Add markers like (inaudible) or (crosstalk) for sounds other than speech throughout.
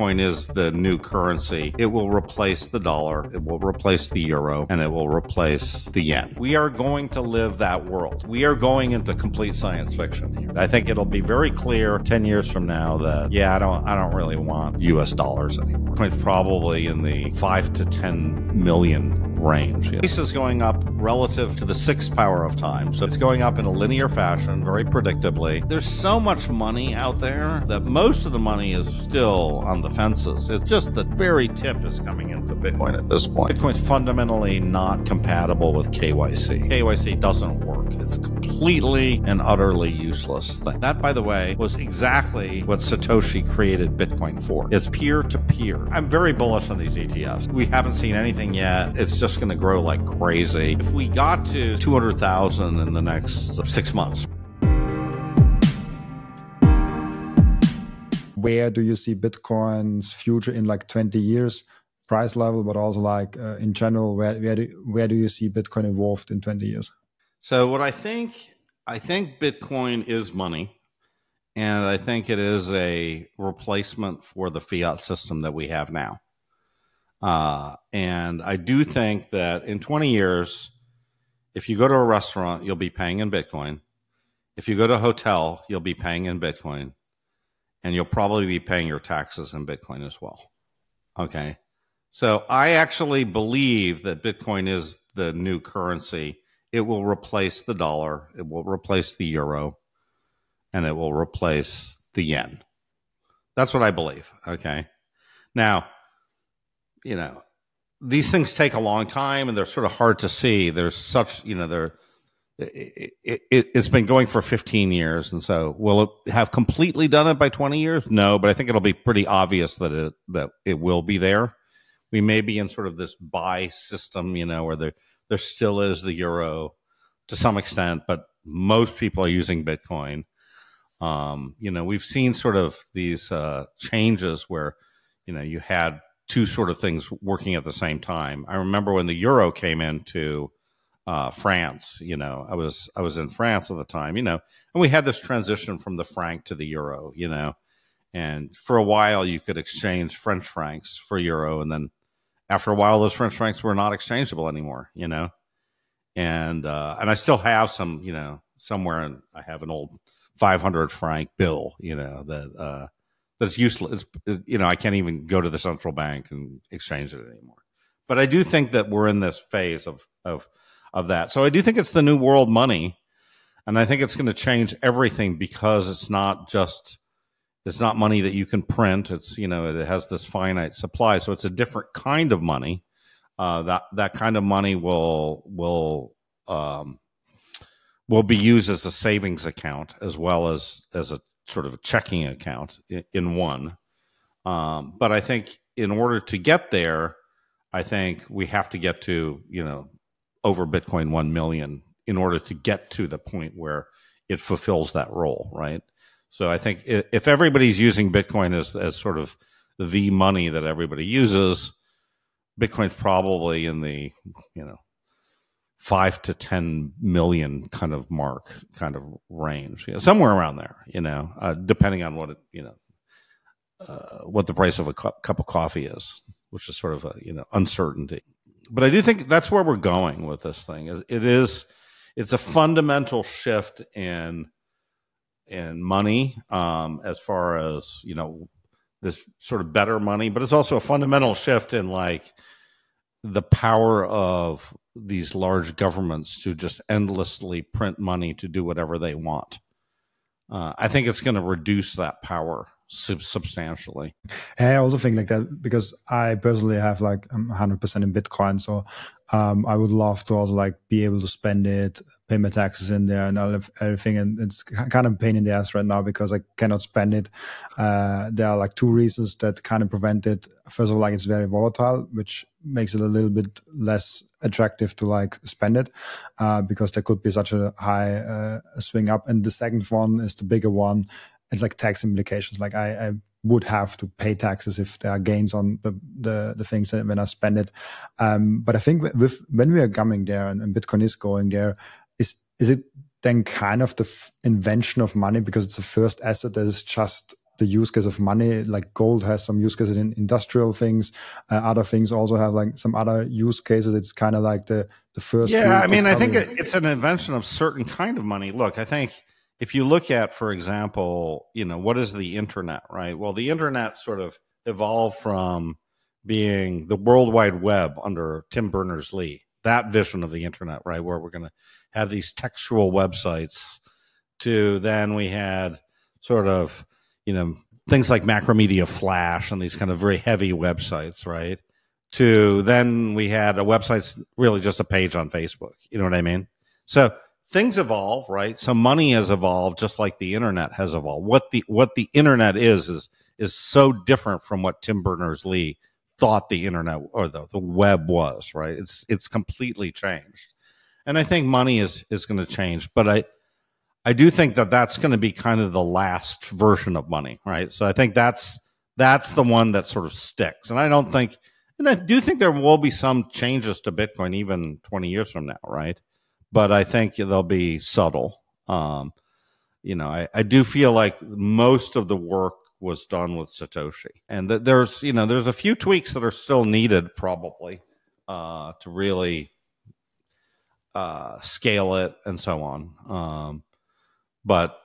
Bitcoin is the new currency. It will replace the dollar, it will replace the euro, and it will replace the yen. We are going to live that world. We are going into complete science fiction here. I think it'll be very clear 10 years from now that yeah, I don't I don't really want US dollars anymore. Probably in the 5 to 10 million range. This is going up relative to the sixth power of time. So it's going up in a linear fashion, very predictably. There's so much money out there that most of the money is still on the fences. It's just the very tip is coming into Bitcoin at this point. Bitcoin's fundamentally not compatible with KYC. KYC doesn't work. It's completely and utterly useless thing. That, by the way, was exactly what Satoshi created Bitcoin for. It's peer to peer. I'm very bullish on these ETFs. We haven't seen anything yet. It's just going to grow like crazy. If we got to 200,000 in the next six months, where do you see Bitcoin's future in like 20 years? Price level, but also like uh, in general, where where do where do you see Bitcoin evolved in 20 years? So what I think, I think Bitcoin is money, and I think it is a replacement for the fiat system that we have now. Uh, and I do think that in 20 years, if you go to a restaurant, you'll be paying in Bitcoin. If you go to a hotel, you'll be paying in Bitcoin, and you'll probably be paying your taxes in Bitcoin as well. Okay. So I actually believe that Bitcoin is the new currency it will replace the dollar, it will replace the euro, and it will replace the yen. That's what I believe. Okay. Now, you know, these things take a long time and they're sort of hard to see. There's such, you know, they're, it, it, it, has been going for 15 years. And so will it have completely done it by 20 years? No, but I think it'll be pretty obvious that it, that it will be there. We may be in sort of this buy system, you know, where there, there still is the euro to some extent, but most people are using Bitcoin. Um, you know, we've seen sort of these uh, changes where, you know, you had two sort of things working at the same time. I remember when the euro came into uh, France. You know, I was I was in France at the time. You know, and we had this transition from the franc to the euro. You know, and for a while you could exchange French francs for euro, and then after a while, those French francs were not exchangeable anymore, you know, and uh, and I still have some, you know, somewhere, and I have an old 500 franc bill, you know, that uh, that's useless. It's, you know, I can't even go to the central bank and exchange it anymore. But I do think that we're in this phase of of of that. So I do think it's the new world money, and I think it's going to change everything because it's not just it's not money that you can print. It's you know it has this finite supply, so it's a different kind of money. Uh, that that kind of money will will um, will be used as a savings account as well as as a sort of a checking account in, one. Um, but I think in order to get there, I think we have to get to you know over Bitcoin one million in order to get to the point where it fulfills that role, right? So I think if everybody's using Bitcoin as, as sort of the money that everybody uses, Bitcoin's probably in the, you know, five to 10 million kind of mark, kind of range, you know, somewhere around there, you know, uh, depending on what it, you know, uh, what the price of a cu- cup of coffee is, which is sort of a, you know, uncertainty. But I do think that's where we're going with this thing. Is it is, it's a fundamental shift in in money um, as far as you know this sort of better money, but it's also a fundamental shift in like the power of these large governments to just endlessly print money to do whatever they want. Uh, I think it's going to reduce that power sub- substantially. I also think like that because I personally have like I'm 100% in Bitcoin, so um, I would love to also like be able to spend it, pay my taxes in there, and all of everything. And it's kind of pain in the ass right now because I cannot spend it. Uh, there are like two reasons that kind of prevent it. First of all, like it's very volatile, which makes it a little bit less attractive to like spend it uh, because there could be such a high uh, swing up. And the second one is the bigger one. It's like tax implications. Like I, I would have to pay taxes if there are gains on the the, the things that when I spend it. Um, but I think with when we are coming there and, and, Bitcoin is going there, is is it then kind of the invention of money because it's the first asset that is just the use case of money. Like gold has some use cases in industrial things. Uh, other things also have like some other use cases. It's kind of like the the first. Yeah, I mean, I think it's an invention of certain kind of money. Look, I think if you look at, for example, you know, what is the internet, right? Well, the internet sort of evolved from being the World Wide Web under Tim Berners Lee, that vision of the internet, right, where we're going to have these textual websites, to then we had sort of, you know, things like Macromedia Flash and these kind of very heavy websites, right? To then we had a website's really just a page on Facebook. You know what I mean? So things evolve, right? So money has evolved just like the internet has evolved. What the what the internet is is is so different from what Tim Berners Lee thought the internet or the, the web was, right? It's it's completely changed. And I think money is is going to change, but I I do think that that's going to be kind of the last version of money, right? So I think that's that's the one that sort of sticks. And I don't think and I do think there will be some changes to Bitcoin even 20 years from now, right? But I think they'll be subtle. Um, you know, I, I do feel like most of the work was done with Satoshi, and that there's you know there's a few tweaks that are still needed probably uh, to really uh, scale it and so on. Um, but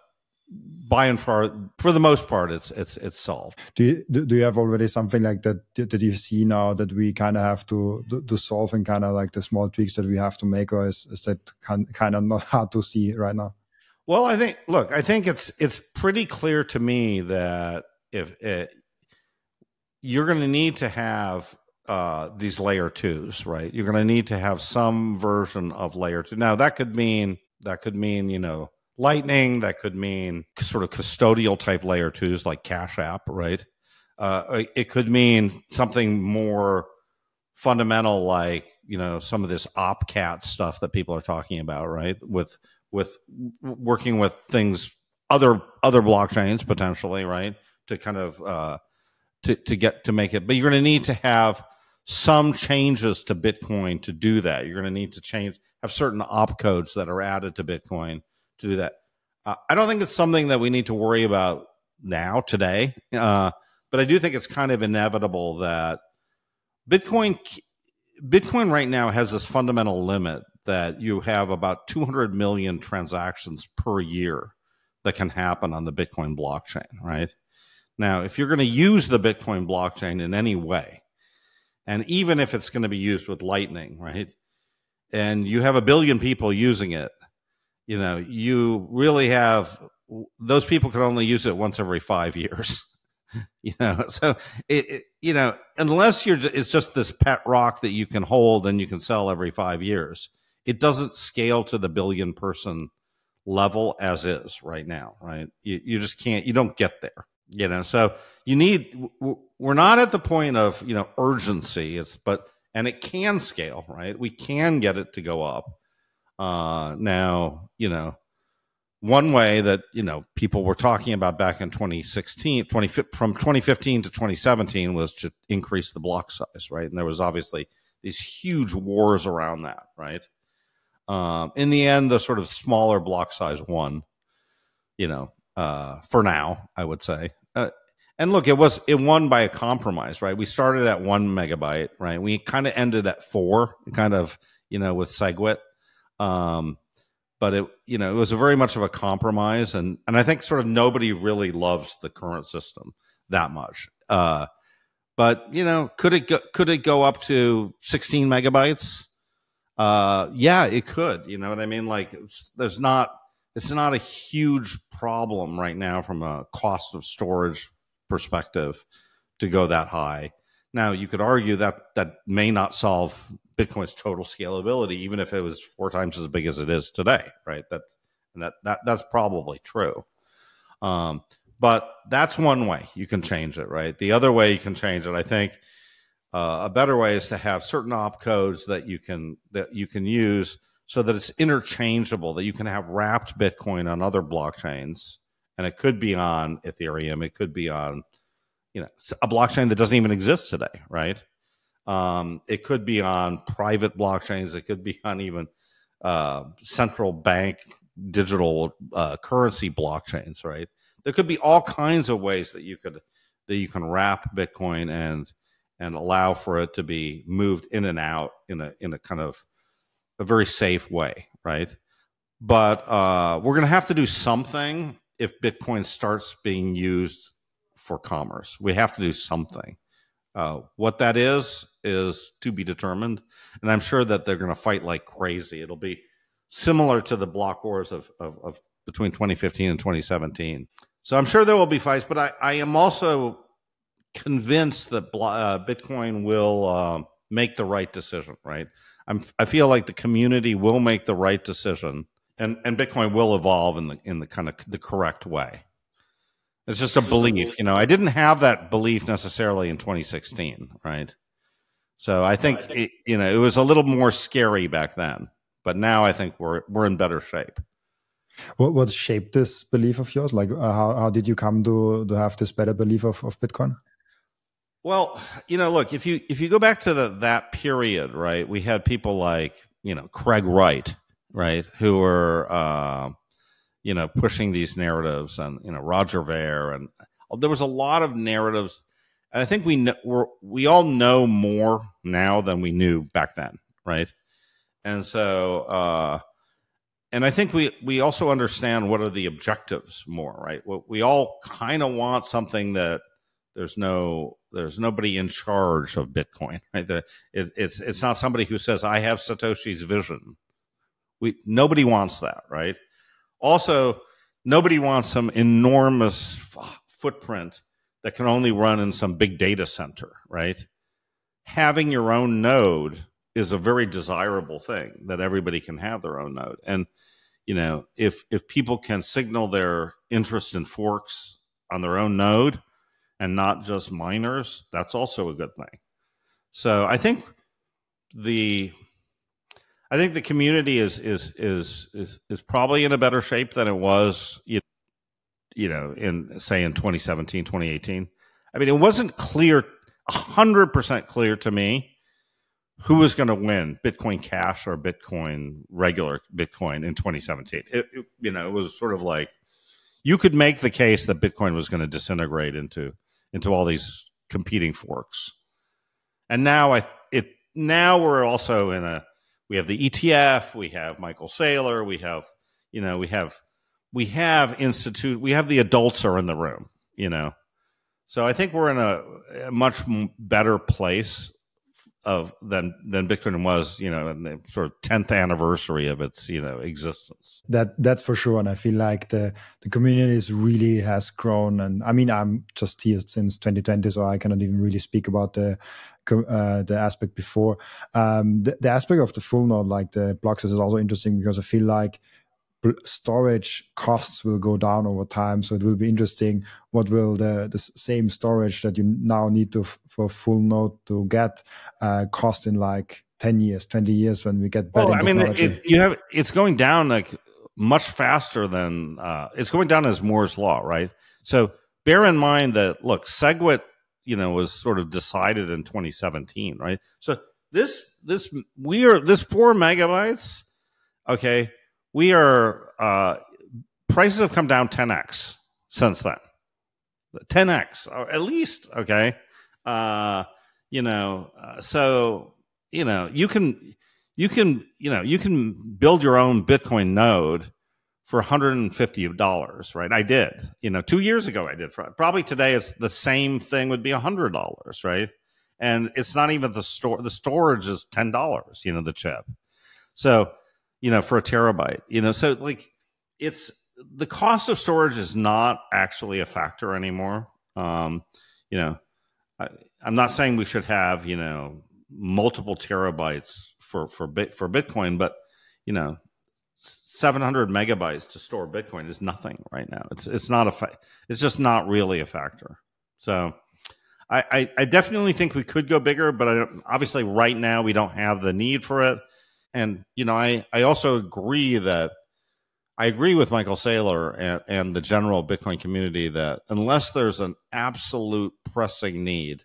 by and far, for the most part, it's it's it's solved. Do you do you have already something like that that you see now that we kind of have to to solve and kind of like the small tweaks that we have to make, or is, is that kind of not (laughs) hard to see right now? Well, I think look, I think it's it's pretty clear to me that if it, you're going to need to have uh, these layer twos, right? You're going to need to have some version of layer two. Now that could mean that could mean you know Lightning. That could mean sort of custodial type layer twos like Cash App, right? Uh, it could mean something more fundamental like you know some of this opcat stuff that people are talking about, right? With with working with things other other blockchains potentially, right? To kind of uh, to to get to make it, but you're going to need to have some changes to Bitcoin to do that. You're going to need to change have certain opcodes that are added to Bitcoin to do that. Uh, I don't think it's something that we need to worry about now today, uh, but I do think it's kind of inevitable that Bitcoin Bitcoin right now has this fundamental limit that you have about 200 million transactions per year that can happen on the Bitcoin blockchain, right? Now, if you're going to use the Bitcoin blockchain in any way, and even if it's going to be used with Lightning, right? And you have a billion people using it, you know, you really have those people can only use it once every five years. (laughs) you know, (laughs) so it, it, you know, unless you're, it's just this pet rock that you can hold and you can sell every five years it doesn't scale to the billion person level as is right now, right? You, you just can't, you don't get there, you know? So you need, we're not at the point of, you know, urgency. It's, but, and it can scale, right? We can get it to go up. Uh, now, you know, one way that, you know, people were talking about back in 2016, 20, from 2015 to 2017 was to increase the block size, right? And there was obviously these huge wars around that, right? Um, in the end, the sort of smaller block size won. You know, uh, for now, I would say. Uh, and look, it was it won by a compromise, right? We started at one megabyte, right? We kind of ended at four, kind of, you know, with SegWit. Um, but it, you know, it was a very much of a compromise, and and I think sort of nobody really loves the current system that much. Uh, but you know, could it go, could it go up to 16 megabytes? uh, yeah, it could. You know what I mean? Like, there's not, it's not a huge problem right now from a cost of storage perspective to go that high. Now, you could argue that that may not solve Bitcoin's total scalability, even if it was four times as big as it is today, right? That and that that that's probably true. Um, but that's one way you can change it, right? The other way you can change it, I think, uh, a better way is to have certain opcodes that you can that you can use so that it's interchangeable. That you can have wrapped Bitcoin on other blockchains, and it could be on Ethereum. It could be on you know a blockchain that doesn't even exist today, right? Um, it could be on private blockchains. It could be (laughs) on even uh, central bank digital uh, currency blockchains, right? there could be all kinds of ways that you could that you can wrap Bitcoin and and allow for it to be moved in and out in a in a kind of a very safe way, right? But uh, we're going to have to do something if Bitcoin starts being used for commerce. We have to do something. Uh, what that is is to be determined, and I'm sure that they're going to fight like crazy. It'll be similar to the block wars of, of, of between 2015 and 2017. So I'm sure there will be fights, but I, I am also convinced that uh, Bitcoin will uh, make the right decision. Right? I'm, I feel like the community will make the right decision, and, and Bitcoin will evolve in the in the kind of the correct way. It's just a belief, you know. I didn't have that belief necessarily in 2016, right? So I think, it, you know it was a little more scary back then, but now I think we're we're in better shape. What what shaped this belief of yours? Like, uh, how how did you come to to have this better belief of of Bitcoin? Well, you know, look if you if you go back to the that period, right? We had people like you know Craig Wright, right, who were uh, you know pushing these narratives, and you know Roger Ver, and there was a lot of narratives. And I think we know, we're, we all know more now than we knew back then, right? And so, uh, and I think we we also understand what are the objectives more, right? We all kind of want something that there's no there's nobody in charge of Bitcoin, (laughs) right? The, it, it's it's not somebody who says I have Satoshi's vision. We nobody wants that, right? Also, nobody wants some enormous footprint that can only run in some big data center, right? Having your own node is a very desirable thing that everybody can have their own node. And you know, if if people can signal their interest in forks on their own node and not just miners, that's also a good thing. So I think the I think the community is is is is is probably in a better shape than it was you, you know in say in 2017 2018 i mean it wasn't clear 100% clear to me who was going to win Bitcoin Cash or Bitcoin regular Bitcoin in 2017. It, it, you know, it was sort of like you could make the case that Bitcoin was going to disintegrate into into all these competing forks. And now I it now we're also in a we have the ETF, we have Michael Saylor, we have you know we have we have institute we have the adults are in the room, you know. So I think we're in a, a much better place of than than Bitcoin was, you know, in the sort of tenth anniversary of its, you know, existence. That that's for sure, and I feel like the the community is really has grown. And I mean, I'm just here since 2020, so I cannot even really speak about the uh, the aspect before. Um, the, the aspect of the full node, like the blocks, is also interesting because I feel like storage costs will go down over time. So it will be interesting. What will the, the same storage that you now need to for full node to get uh, cost in like 10 years, 20 years when we get better well, I mean, it, you have, it's going down like much faster than, uh, it's going down as Moore's law, right? So bear in mind that, look, SegWit, you know, was sort of decided in 2017, right? So this, this, we are, this four megabytes, okay, we are uh, prices have come down 10x since then. 10x or at least okay uh, you know uh, so you know you can you can you know you can build your own bitcoin node for $150 right? I did you know two years ago i did. Probably today it's the same thing would be $100 right? And it's not even the store the storage is $10 you know the chip. So you know, for a terabyte, you know, so like it's the cost of storage is not actually a factor anymore. Um, you know, I, am not saying we should have, you know, multiple terabytes for, for bit for Bitcoin, but you know, 700 megabytes to store Bitcoin is nothing right now. It's, it's not a, fa- it's just not really a factor. So, I, I, I definitely think we could go bigger, but I, obviously right now we don't have the need for it and you know, I I also agree that I agree with Michael Saylor and, and the general Bitcoin community that unless there's an absolute pressing need,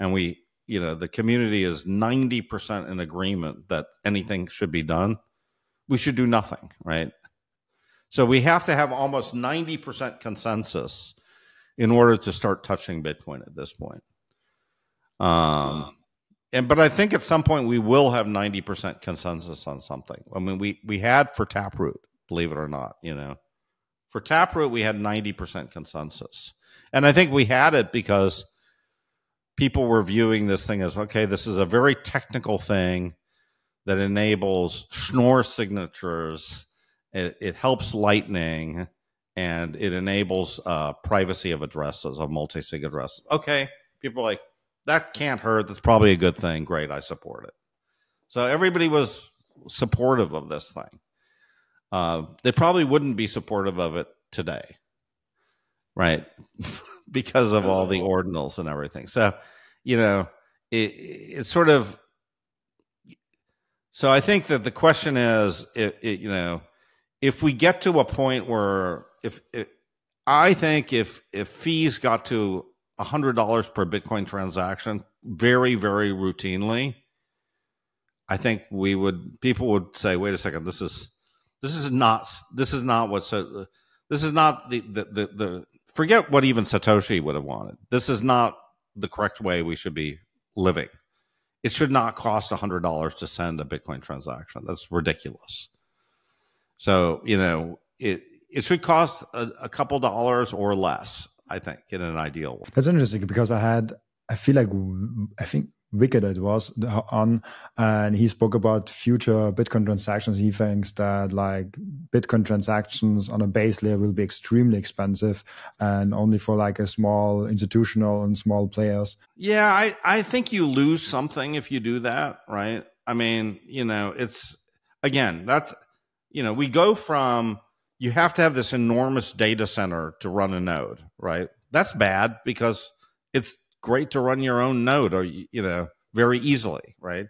and we you know the community is 90% in agreement that anything should be done we should do nothing right So we have to have almost 90% consensus in order to start touching Bitcoin at this point. Um, and but I think at some point we will have 90% consensus on something. I mean, we we had for Taproot, believe it or not, you know. For Taproot, we had 90% consensus. And I think we had it because people were viewing this thing as okay, this is a very technical thing that enables Schnorr signatures. It, it helps Lightning and it enables uh, privacy of addresses, of multi sig addresses. Okay, people are like, that can't hurt. That's probably a good thing. Great, I support it. So everybody was supportive of this thing. Uh, they probably wouldn't be supportive of it today, right? (laughs) because of all the ordinals and everything. So, you know, it, it's sort of. So I think that the question is, it, it, you know, if we get to a point where if, if I think if if fees got to $100 per Bitcoin transaction very, very routinely, I think we would, people would say, wait a second, this is, this is not, this is not what, so, this is not the, the, the, the, forget what even Satoshi would have wanted. This is not the correct way we should be living. It should not cost $100 to send a Bitcoin transaction. That's ridiculous. So, you know, it, it should cost a, a couple dollars or less I think, in an ideal world. That's interesting because I had, I feel like, I think Wicked it was on, and he spoke about future Bitcoin transactions. He thinks that like Bitcoin transactions on a base layer will be extremely expensive, and only for like a small institutional and small players. Yeah, I I think you lose something if you do that, right? I mean, you know, it's again that's you know we go from you have to have this enormous data center to run a node, right? That's bad because it's great to run your own node or you know very easily, right?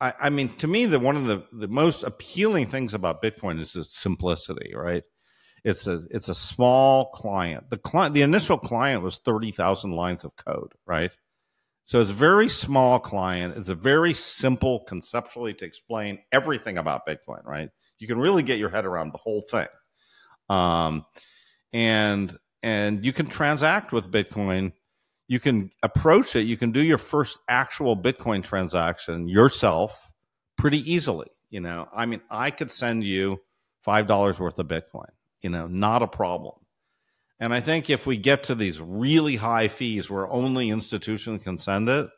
I, I mean, to me, the one of the, the most appealing things about Bitcoin is its simplicity, right? It's a it's a small client. The client, the initial client was thirty thousand lines of code, right? So it's a very small client. It's a very simple conceptually to explain everything about Bitcoin, right? You can really get your head around the whole thing um, and and you can transact with Bitcoin. You can approach it. You can do your first actual Bitcoin transaction yourself pretty easily. You know, I mean, I could send you five dollars worth of Bitcoin. You know, not a problem. And I think if we get to these really high fees where only institutions can send it,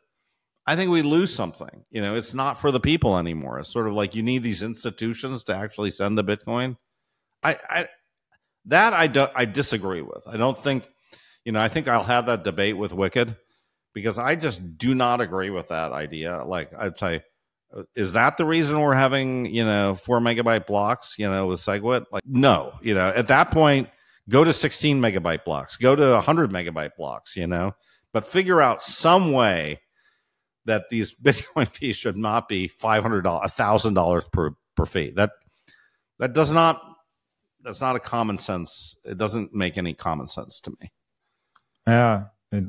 I think we lose something. You know, it's not for the people anymore. It's sort of like you need these institutions to actually send the Bitcoin. I, I that I do, I disagree with. I don't think, you know, I think I'll have that debate with Wicked because I just do not agree with that idea. Like I'd say, uh, is that the reason we're having you know four megabyte blocks? You know, with SegWit? Like no, you know, at that point, go to sixteen megabyte blocks, go to hundred megabyte blocks. You know, but figure out some way that these (laughs) Bitcoin fees should not be five hundred dollars, thousand dollars per per fee. That that does not that's not a common sense. It doesn't make any common sense to me. Yeah, it,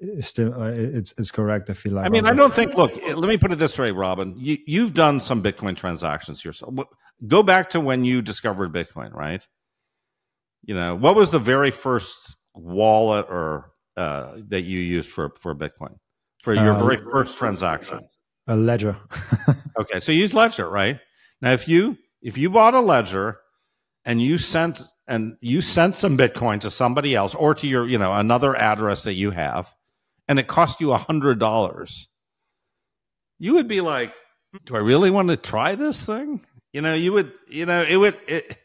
it's still it's it's correct. I feel like. I mean, I don't think. Look, let me put it this way, Robin. You you've done some Bitcoin transactions yourself. Go back to when you discovered Bitcoin, right? You know, what was the very first wallet or uh, that you used for for Bitcoin for your uh, very first transaction? A ledger. (laughs) okay, so you use Ledger, right? Now, if you if you bought a Ledger and you sent and you sent some Bitcoin to somebody else or to your, you know, another address that you have, and it cost you a hundred dollars, you would be like, "Do I really want to try this thing?" You know, you would, you know, it would. It,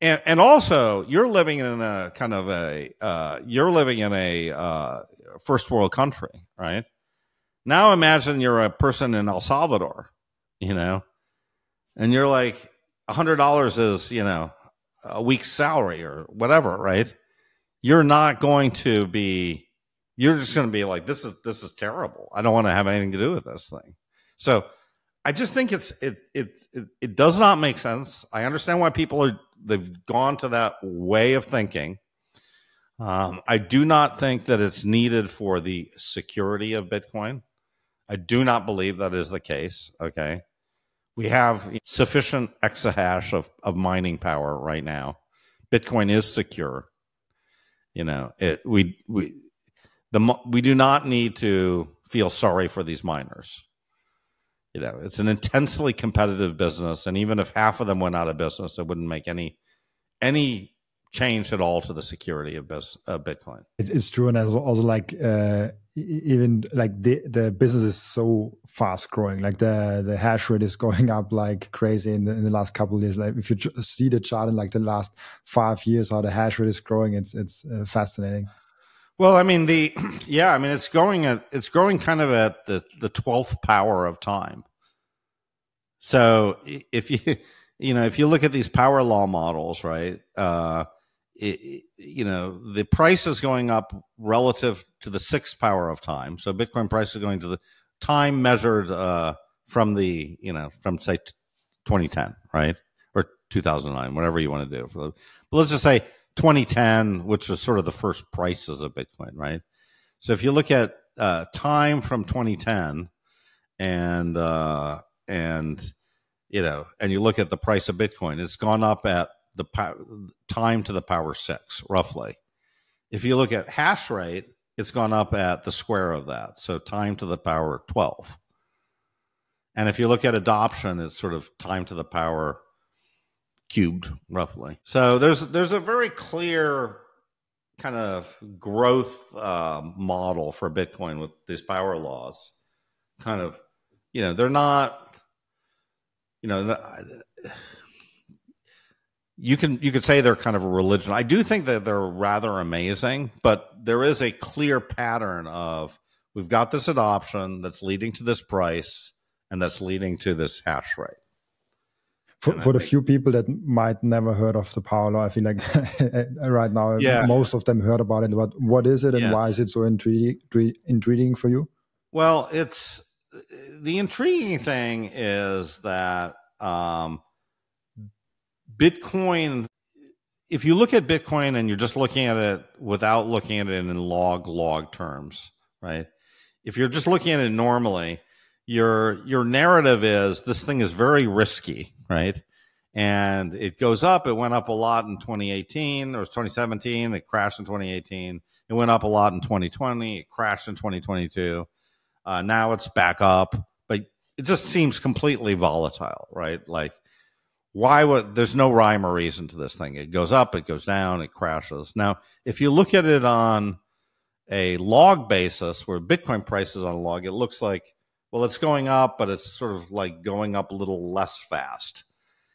and, and also, you're living in a kind of a, uh, you're living in a uh, first world country, right? Now imagine you're a person in El Salvador, you know, and you're like, hundred dollars is you know a week's salary or whatever, right? You're not going to be. You're just going to be like, this is this is terrible. I don't want to have anything to do with this thing. So, I just think it's it it it, it does not make sense. I understand why people are they've gone to that way of thinking. Um, I do not think that it's needed for the security of Bitcoin. I do not believe that is the case. Okay we have sufficient exahash of, of mining power right now. Bitcoin is secure. You know, it, we we the we do not need to feel sorry for these miners. You know, it's an intensely competitive business, and even if half of them went out of business, it wouldn't make any any change at all to the security of of Bitcoin. It's, it's true, and also, also like uh, even like the the business is so fast growing. Like the the hash rate is (laughs) going up like crazy in the, in the last couple of years. Like if you see the chart in like the last five years, how the hash rate is growing, it's it's uh, fascinating. Well, I mean the (clears throat) yeah, I mean it's going at it's growing kind of at the the twelfth power of time. So if you (laughs) you know if you look at these power law models, right? Uh, it, you know the price is going up relative to the sixth power of time. So Bitcoin price is going to the time measured uh, from the you know from say 2010, right, or 2009, whatever you want to do. But let's just say 2010, which was sort of the first prices of Bitcoin, right? So if you look at uh, time from 2010 and uh, and you know, and you look at the price of Bitcoin, it's gone up at the time to the power six, roughly. If you look at hash rate, it's gone up at the square of that, so time to the power 12. And if you look at adoption, it's sort of time to the power cubed roughly. So there's there's a very clear kind of growth uh, model for Bitcoin with these power laws. Kind of, you know, they're not, you know, you can you could say they're kind of a religion. I do think that they're rather amazing, but there is a clear pattern of we've got this adoption that's leading to this price and that's leading to this hash rate for, for the few people that might never heard of the power law, I feel like (laughs) right now yeah. most of them heard about it. But what is it, and yeah. why is it so intriguing, intriguing for you? Well, it's the intriguing thing is that um, Bitcoin. If you look at Bitcoin and you're just looking at it without looking at it in log log terms, right? If you're just looking at it normally, your your narrative is this thing is very risky right? And it goes up. It went up a lot in 2018 or 2017. It crashed in 2018. It went up a lot in 2020. It crashed in 2022. Uh, now it's back up, but it just seems completely volatile, right? Like, why would there's no rhyme or reason to this thing? It goes up, it goes down, it crashes. Now, if you look at it on a log basis, where Bitcoin price is on a log, it looks like well, it's going up, but it's sort of like going up a little less fast.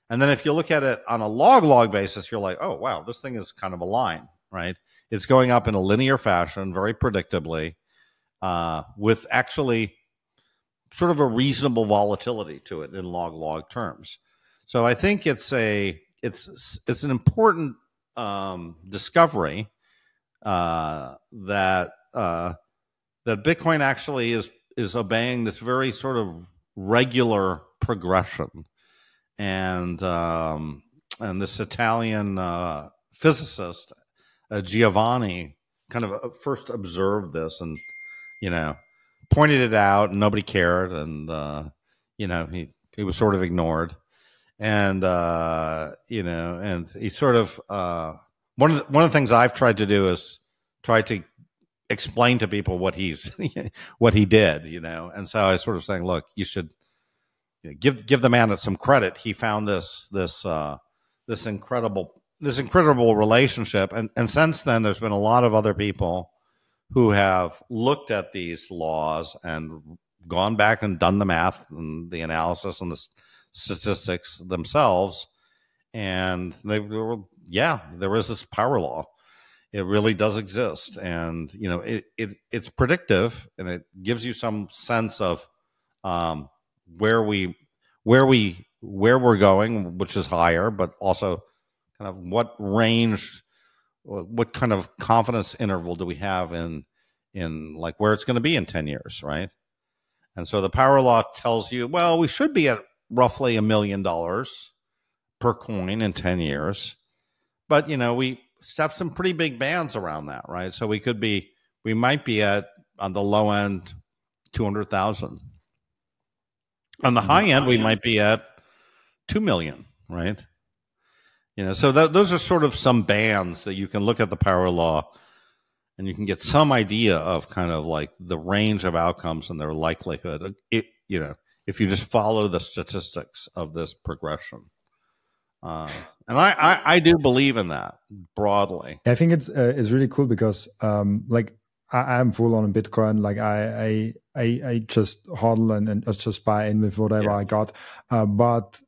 And then if you look at it on a log log basis, you're like, oh, wow, this thing is kind of a line, right? It's going up in a linear fashion, very predictably, uh, with actually sort of a reasonable volatility to it in log log terms. So I think it's a it's it's an important um, discovery uh, that uh, that Bitcoin actually is is obeying this very sort of regular progression, and um, and this Italian uh, physicist uh, Giovanni kind of uh, first observed this and you know pointed it out, and nobody cared, and uh, you know he he was sort of ignored, and uh, you know, and he sort of uh, one of the, one of the things I've tried to do is try to explain to people what he's (laughs) what he did, you know. And so I was sort of saying, look, you should you know, give give the man some credit. He found this this uh, this incredible this incredible relationship, and and since then, there's been a lot of other people who have looked at these laws and gone back and done the math and the analysis and the statistics themselves, and they were yeah, there is this power law. It really does exist and you know it, it it's predictive and it gives you some sense of um, where we where we where we're going which is higher but also kind of what range what kind of confidence interval do we have in in like where it's going to be in 10 years right? And so the power law tells you well we should be at roughly a million dollars per coin in 10 years but you know we have some pretty big bands around that, right? So we could be, we might be at on the low end, two hundred thousand. On the high end, we might be at two million, right? You know, so that, those are sort of some bands that you can look at the power law and you can get some idea of kind of like the range of outcomes and their likelihood. It, you know, if you just follow the statistics of this progression. Uh, and I, I, I, do believe in that broadly. I think it's uh, it's really cool because um, like I, am full on Bitcoin. Like I I I, I just hodl and, and just buy in with whatever yeah. I got. Uh, but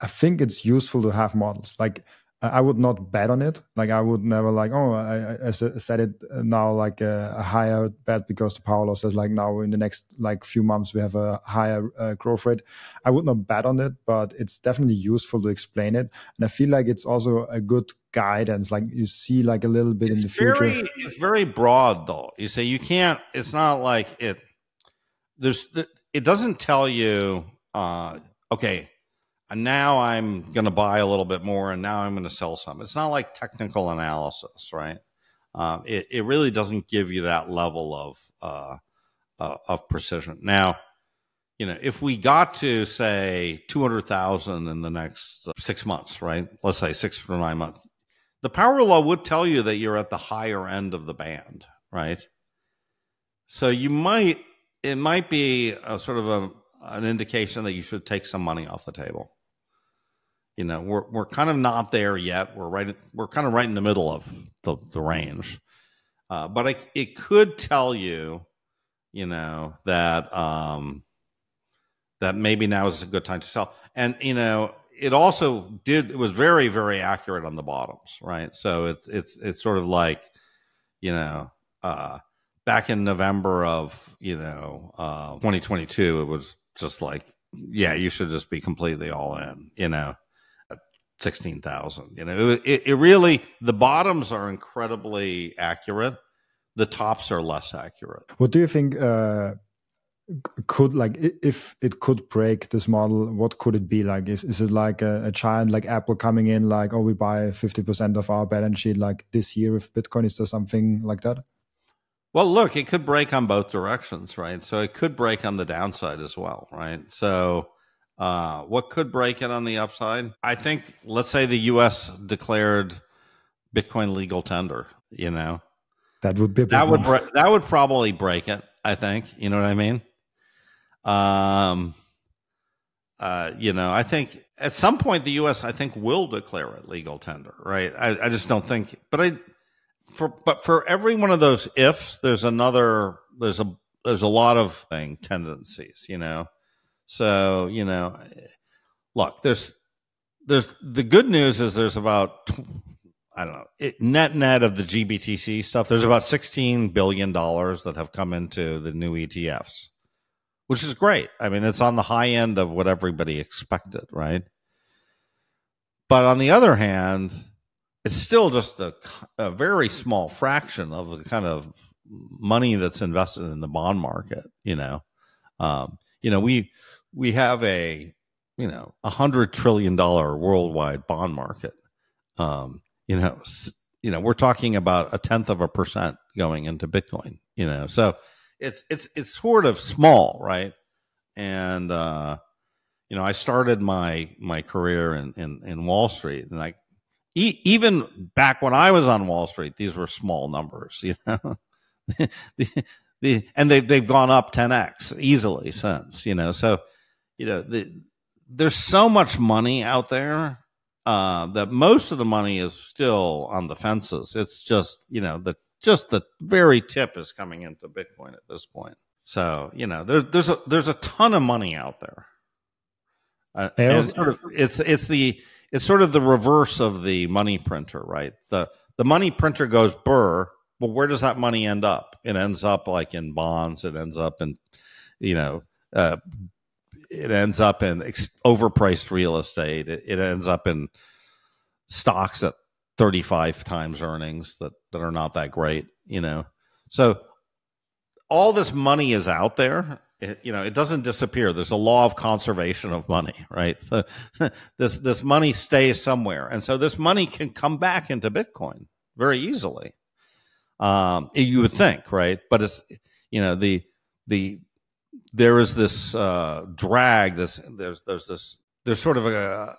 I think it's useful to have models. Like I would not bet on it. Like I would never like, oh, I, I said it now like a, a, higher bet because the power law says like now in the next like few months we have a higher uh, growth rate. I would not bet on it, but it's definitely useful to explain it. And I feel like it's also a good guidance. Like you see like a little bit it's in the future. Very, it's very broad though. You say you can't. It's not like it. There's. It doesn't tell you. uh Okay and now I'm going to buy a little bit more, and now I'm going to sell some. It's not like technical analysis, right? Um, it, it really doesn't give you that level of uh, uh, of precision. Now, you know, if we got to say two hundred thousand in the next six months, right? Let's say six or nine months, the power law would tell you that you're at the higher end of the band, right? So you might it might be a sort of a an indication that you should take some money off the table you know we're we're kind of not there yet. We're right we're kind of right in the middle of the the range, uh, but it it could tell you, you know that um, that maybe now is a good time to sell, and you know it also did it was very very accurate on the bottoms, right? So it's it's it's sort of like you know. Uh, back in November of you know uh, 2022, it was just like, yeah, you should just be completely all in, you know sixteen thousand. You know, it, it really the bottoms are incredibly accurate. The tops are less accurate. What do you think? Uh, could like if it could break this model what could it be like is, is it like a, a giant like apple coming in like oh we buy 50% of our balance sheet like this year with bitcoin is there something like that well look it could break on both directions right so it could break on the downside as well right so uh, what could break it on the upside? I think, let's say the U.S. declared Bitcoin legal tender. You know, that would be that would bre- that would probably break it. I think. You know what I mean? Um, uh, you know, I think at some point the U.S. I think will declare it legal tender. Right? I, I just don't think. But I for but for every one of those ifs, there's another. There's a there's a lot of thing tendencies. You know so, you know, look, there's there's the good news is there's about I don't know, it, net net of the GBTC stuff, there's about 16 billion dollars that have come into the new ETFs. Which is great. I mean, it's on the high end of what everybody expected, right? But on the other hand, it's still just a, a very small fraction of the kind of money that's invested in the bond market, you know. Um, you know, we we have a you know a hundred trillion dollar worldwide bond market. Um, you know, you know, we're talking about a tenth of a percent going into Bitcoin. You know, so it's it's it's sort of small, right? And uh, you know, I started my my career in in, in Wall Street, and I e- even back when I was on Wall Street, these were small numbers. (laughs) You know, (laughs) the, the and they they've gone up 10x easily since. You know, so you know, the, there's so much money out there uh, that most of the money is still on the fences. It's just, you know, the just the very tip is coming into Bitcoin at this point. So, you know, there, there's a there's a ton of money out there. Uh, it's sort of it's it's the it's sort of the reverse of the money printer, right? The the money printer goes burr, but where does that money end up? It ends up like in bonds. It ends up in, you know, uh, it ends up in ex- overpriced real estate. It, it, ends up in stocks at 35 times earnings that, that are not that great, you know. So all this money is out there. It, you know, it doesn't disappear. There's a law of conservation of money, right? So (laughs) this this money stays somewhere, and so this money can come back into Bitcoin very easily. Um, you would think, right? But it's you know the the there is this uh, drag. This there's there's this there's sort of a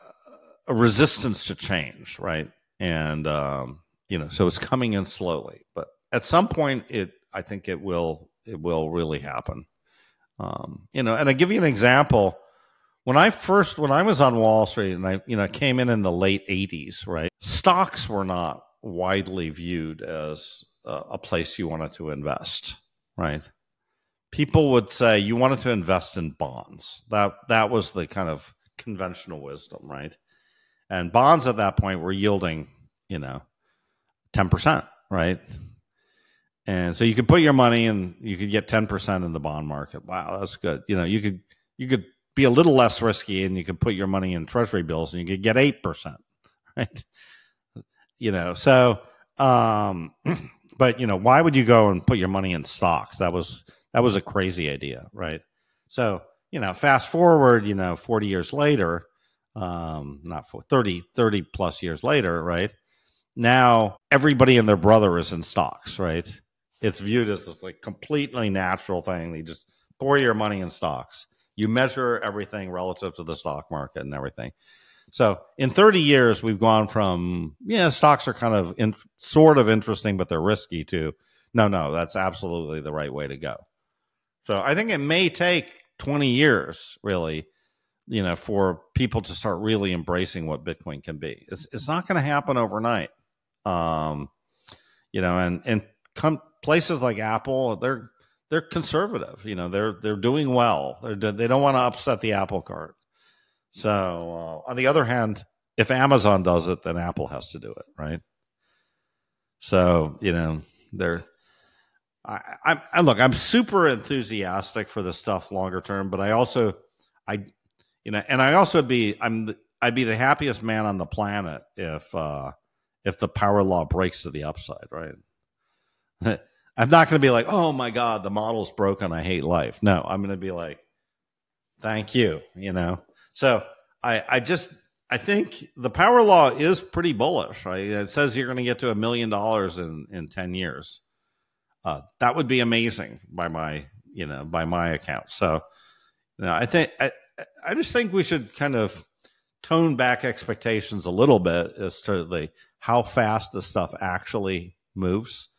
a resistance to change, right? And um, you know, so it's coming in slowly, but at some point, it I think it will it will really happen. Um, you know, and I give you an example. When I first when I was on Wall Street and I you know came in in the late '80s, right? Stocks were not widely viewed as a, a place you wanted to invest, right? People would say you wanted to invest in bonds. That that was the kind of conventional wisdom, right? And bonds at that point were yielding, you know, 10%, right? And so you could put your money and you could get 10% in the bond market. Wow, that's good. You know, you could you could be a little less risky and you could put your money in treasury bills and you could get 8%, (laughs) right? You know, so um (clears throat) but you know, why would you go and put your money in stocks? That was that was a crazy idea, right? So, you know, fast forward, you know, 40 years later, um, not for 30, 30 plus years later, right? Now everybody and their brother is in stocks, right? It's viewed as this like completely natural thing. You just pour your money in stocks. You measure everything relative to the stock market and everything. So in 30 years, we've gone from, yeah, stocks are kind of in, sort of interesting, but they're risky too. No, no, that's absolutely the right way to go. So I think it may take 20 years, really, you know, for people to start really embracing what Bitcoin can be. It's, it's not going to happen overnight. Um, you know, and and places like Apple, they're they're conservative. You know, they're they're doing well. They're, they don't want to upset the apple cart. So uh, on the other hand, if Amazon does it, then Apple has to do it, right? So you know, they're. I, I, I look. I'm super enthusiastic for this stuff longer term, but I also, I, you know, and I also be I'm I'd be the happiest man on the planet if uh if the power law breaks to the upside, right? (laughs) I'm not going to be like, oh my God, the model's broken. I hate life. No, I'm going to be like, thank you, you know? So I, I just, I think the power law is pretty bullish, right? It says you're going to get to a million dollars in, in 10 years. Uh, that would be amazing by my, you know, by my account. So, you know, I think, I, I just think we should kind of tone back expectations a little bit as to the how fast the stuff actually moves.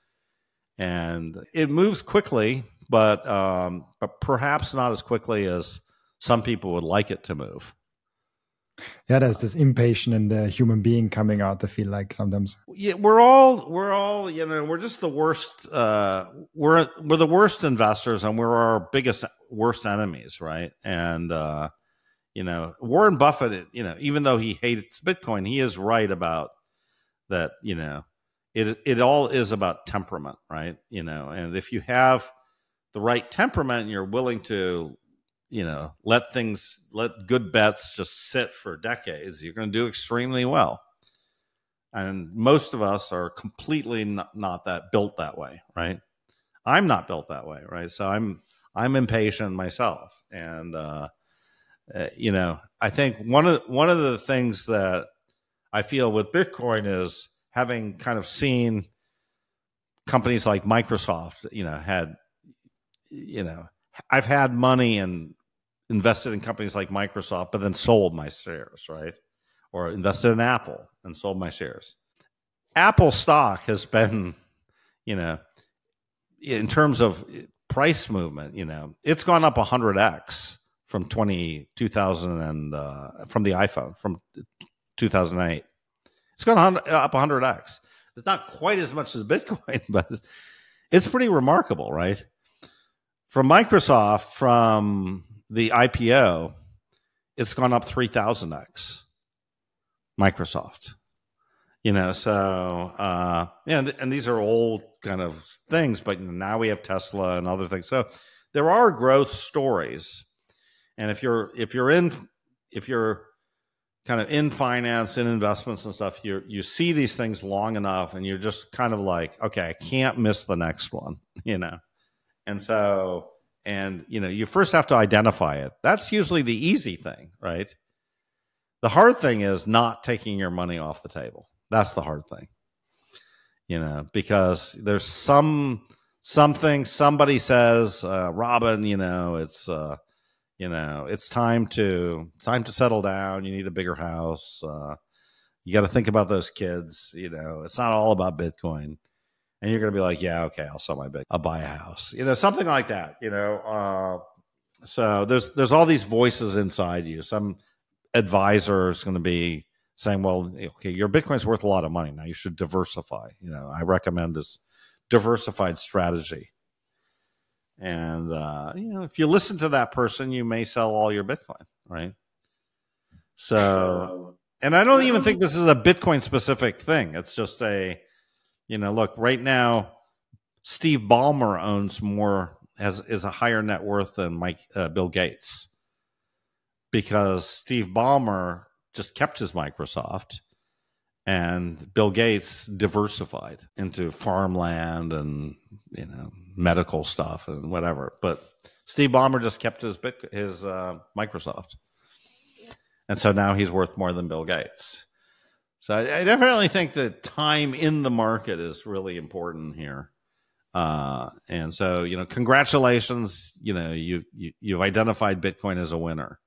And it moves quickly, but um, but perhaps not as quickly as some people would like it to move. Yeah, there's this impatient in the human being coming out. I feel like sometimes. Yeah, we're all we're all you know we're just the worst. Uh, we're we're the worst investors, and we're our biggest worst enemies, right? And uh, you know, Warren Buffett, you know, even though he hates Bitcoin, he is right about that, you know, it it all is about temperament, right? You know, and if you have the right temperament and you're willing to, you know, let things let good bets just sit for decades, you're going to do extremely well. And most of us are completely not, not that built that way, right? I'm not built that way, right? So I'm I'm impatient myself, and uh, uh, you know, I think one of one of the things that I feel with Bitcoin is having kind of seen companies like Microsoft, you know, had you know, I've had money and invested in companies like Microsoft, but then sold my shares, right? Or invested in Apple and sold my shares. Apple stock has been, you know, in terms of price movement, you know, it's gone up 100x from 20, 2000 and uh, from the iPhone from 2008. It's gone up 100x. It's not quite as much as Bitcoin, (laughs) but it's pretty remarkable, right? From Microsoft, from the IPO, it's gone up 3000x. Microsoft. You know, so uh, yeah, and these are old kind of things, but now we have Tesla and other things. So there are growth stories and if you're if you're in if you're kind of in finance in investments and stuff, you you see these things long enough, and you're just kind of like, okay, I can't miss the next one, (laughs) you know. And so, and you know, you first have to identify it. That's usually the easy thing, right? The hard thing is not taking your money off the table. That's the hard thing, you know, because there's some something somebody says, uh, Robin, you know, it's uh, You know, it's time to time to settle down. You need a bigger house. Uh, you got to think about those kids. You know, it's not all about Bitcoin. And you're going to be like, yeah, okay, I'll sell my Bitcoin. I'll buy a house. You know, something like that. You know, uh, so there's there's all these voices inside you. Some advisor is going to be saying, well, okay, your Bitcoin's worth a lot of money now. You should diversify. You know, I recommend this diversified strategy. And uh, you know, if you listen to that person, you may sell all your Bitcoin, right? So, and I don't even think this is a Bitcoin specific thing. It's just a, you know, look right now, Steve Ballmer owns more has is a higher net worth than Mike uh, Bill Gates because Steve Ballmer just kept his Microsoft and Bill Gates diversified into farmland and you know medical stuff and whatever. But Steve Ballmer just kept his his uh, Microsoft, and so now he's worth more than Bill Gates. So I, I definitely think that time in the market is really important here. Uh, and so you know, congratulations. You know, you, you you've identified Bitcoin as a winner.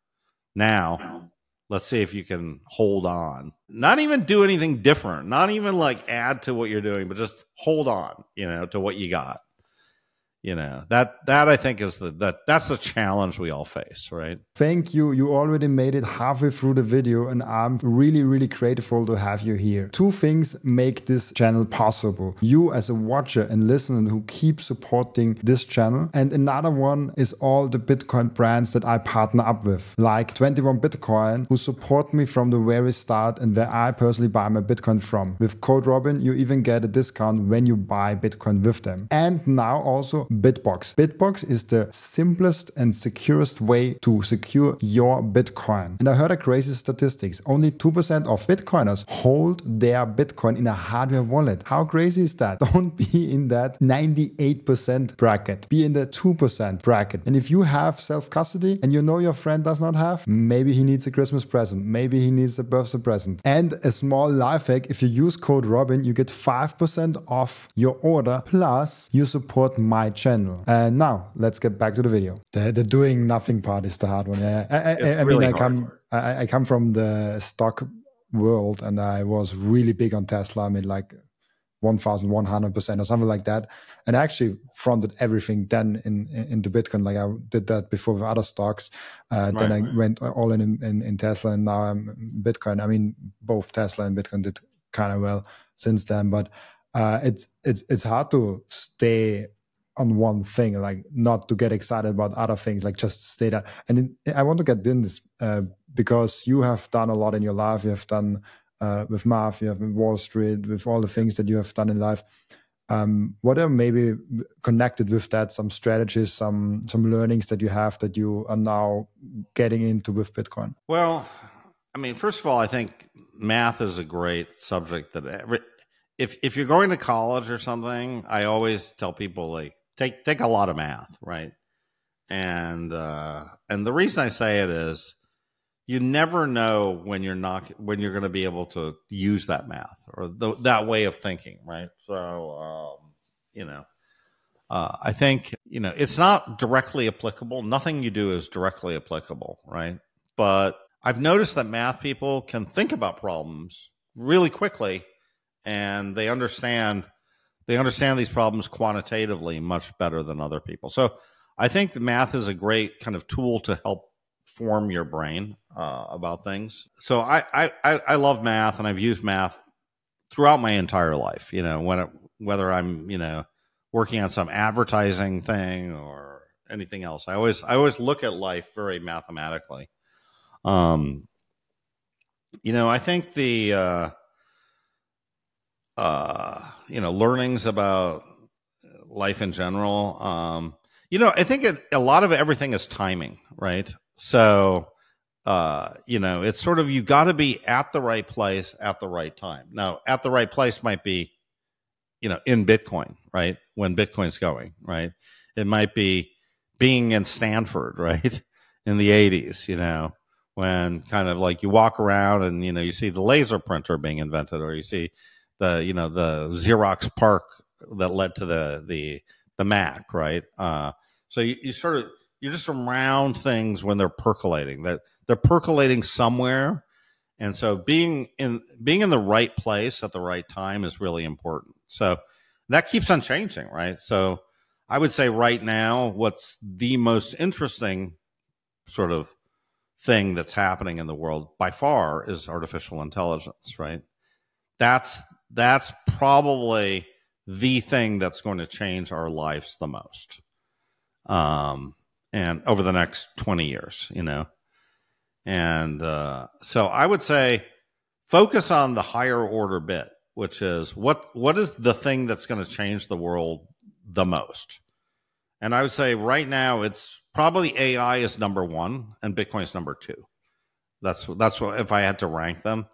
Now let's see if you can hold on not even do anything different not even like add to what you're doing but just hold on you know to what you got you know that that i think is the that that's the challenge we all face right? Thank you. You already made it halfway through the video and i'm really really grateful to have you here. Two things make this channel possible. You as a watcher and listener who keep supporting this channel and another one is all the bitcoin brands that i partner up with like 21 bitcoin who support me from the very start and where i personally buy my bitcoin from. With code robin you even get a discount when you buy bitcoin with them. And now also Bitbox. Bitbox is the simplest and securest way to secure your Bitcoin. And I heard a crazy statistics. Only 2% of Bitcoiners hold their Bitcoin in a hardware wallet. How crazy is that? (laughs) Don't be in that 98% bracket. Be in the 2% bracket. And if you have self-custody and you know your friend does not have, maybe he needs a Christmas present. Maybe he needs a birthday present. And a small life hack, if you use code Robin, you get 5% off your order plus you support my channel. And now let's get back to the video. The, the doing nothing part is the hard one. Yeah, I, I, I mean, I come, I, I come from the stock world, and I was really big on Tesla. I mean, like 1100% or something like that and I actually fronted everything then in, in into bitcoin like i did that before with other stocks uh, right, then i right. went all in, in, in tesla and now i'm bitcoin i mean both tesla and bitcoin did kind of well since then but uh, it's it's it's hard to stay on one thing, like not to get excited about other things, like just stay there. And I want to get in this uh, because you have done a lot in your life. You have done uh, with math, you have Wall Street, with all the things that you have done in life. Um, what are maybe connected with that? Some strategies, some some learnings that you have that you are now getting into with Bitcoin. Well, I mean, first of all, I think math is a great subject that every, if if you're going to college or something, I always tell people like take take a lot of math, right? And uh, and the reason I say it is you never know when you're not when you're going to be able to use that math or the, that way of thinking, right? So um, you know, uh, I think you know it's not directly applicable. Nothing you do is directly applicable, right? But I've noticed that math people can think about problems really quickly, and they understand they understand these problems quantitatively much better than other people. So I think the math is a great kind of tool to help form your brain uh, about things. So I, I I love math, and I've used math throughout my entire life. You know, when it, whether I'm you know working on some advertising thing or anything else, I always I always look at life very mathematically. Um, you know, I think the uh, uh, you know, learnings about life in general. Um, you know, I think it, a lot of everything is timing, right? So, uh, you know, it's sort of you got to be at the right place at the right time. Now, at the right place might be, you know, in Bitcoin, right? When Bitcoin's going, right? It might be being in Stanford, (laughs) right? In the 80s, you know, when kind of like you walk around and, you know, you see the laser printer being invented or you see the you know the Xerox PARC that led to the the the Mac, right? Uh, so you, you sort of you're just around things when they're percolating. That they're percolating somewhere, and so being in being in the right place at the right time is really important. So that keeps on changing, right? So I would say right now, what's the most interesting sort of thing that's happening in the world by far is artificial intelligence, right? That's that's probably the thing that's going to change our lives the most. Um, and over the next 20 years, you know. And uh, so I would say focus on the higher order bit, which is what what is the thing that's going to change the world the most? And I would say right now it's probably AI is number one and Bitcoin is number two. That's that's what if I had to rank them.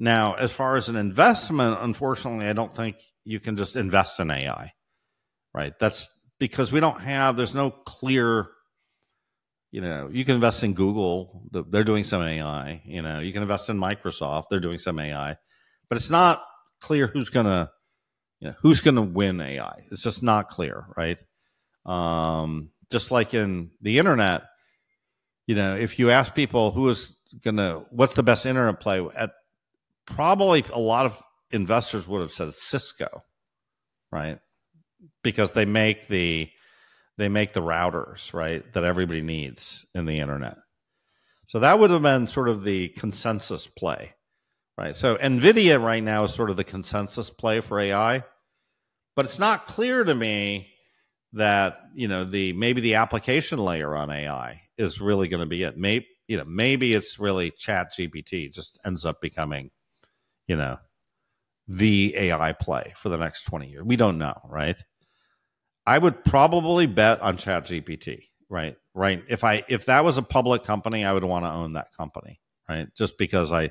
Now, as far as an investment, unfortunately, I don't think you can just invest in AI. Right? That's because we don't have there's no clear you know, you can invest in Google, they're doing some AI, you know, you can invest in Microsoft, they're doing some AI. But it's not clear who's going to you know, who's going to win AI. It's just not clear, right? Um, just like in the internet, you know, if you ask people who is going to, what's the best internet play, at probably a lot of investors would have said Cisco, right? Because they make the, they make the routers, right, that everybody needs in the internet. So that would have been sort of the consensus play, right? So NVIDIA right now is sort of the consensus play for AI, but it's not clear to me that you know the maybe the application layer on AI is really going to be it. Maybe you know maybe it's really Chat GPT just ends up becoming you know the AI play for the next twenty years. We don't know, right? I would probably bet on Chat GPT, right? Right. If I if that was a public company, I would want to own that company, right? Just because I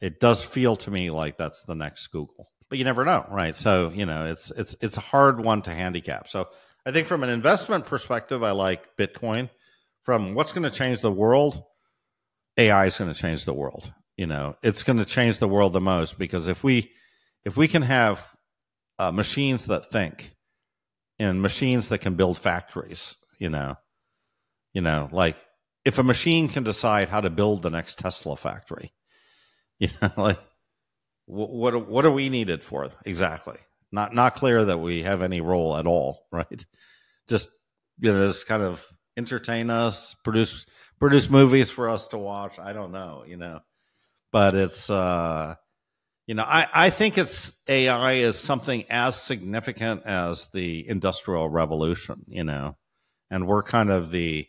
it does feel to me like that's the next Google. But you never know, right? So, you know, it's it's it's a hard one to handicap. So I think from an investment perspective, I like Bitcoin. From what's going to change the world, AI is going to change the world. You know, it's going to change the world the most because if we if we can have uh, machines that think and machines that can build factories, you know, you know, like if a machine can decide how to build the next Tesla factory, (laughs) you know, like what what are we needed for exactly? Not not clear that we have any role at all, (laughs) right? Just you know, just kind of entertain us, produce produce movies for us to watch. I don't know, you know, but it's uh, you know, I I think it's AI is something as significant as the industrial revolution, you know, and we're kind of the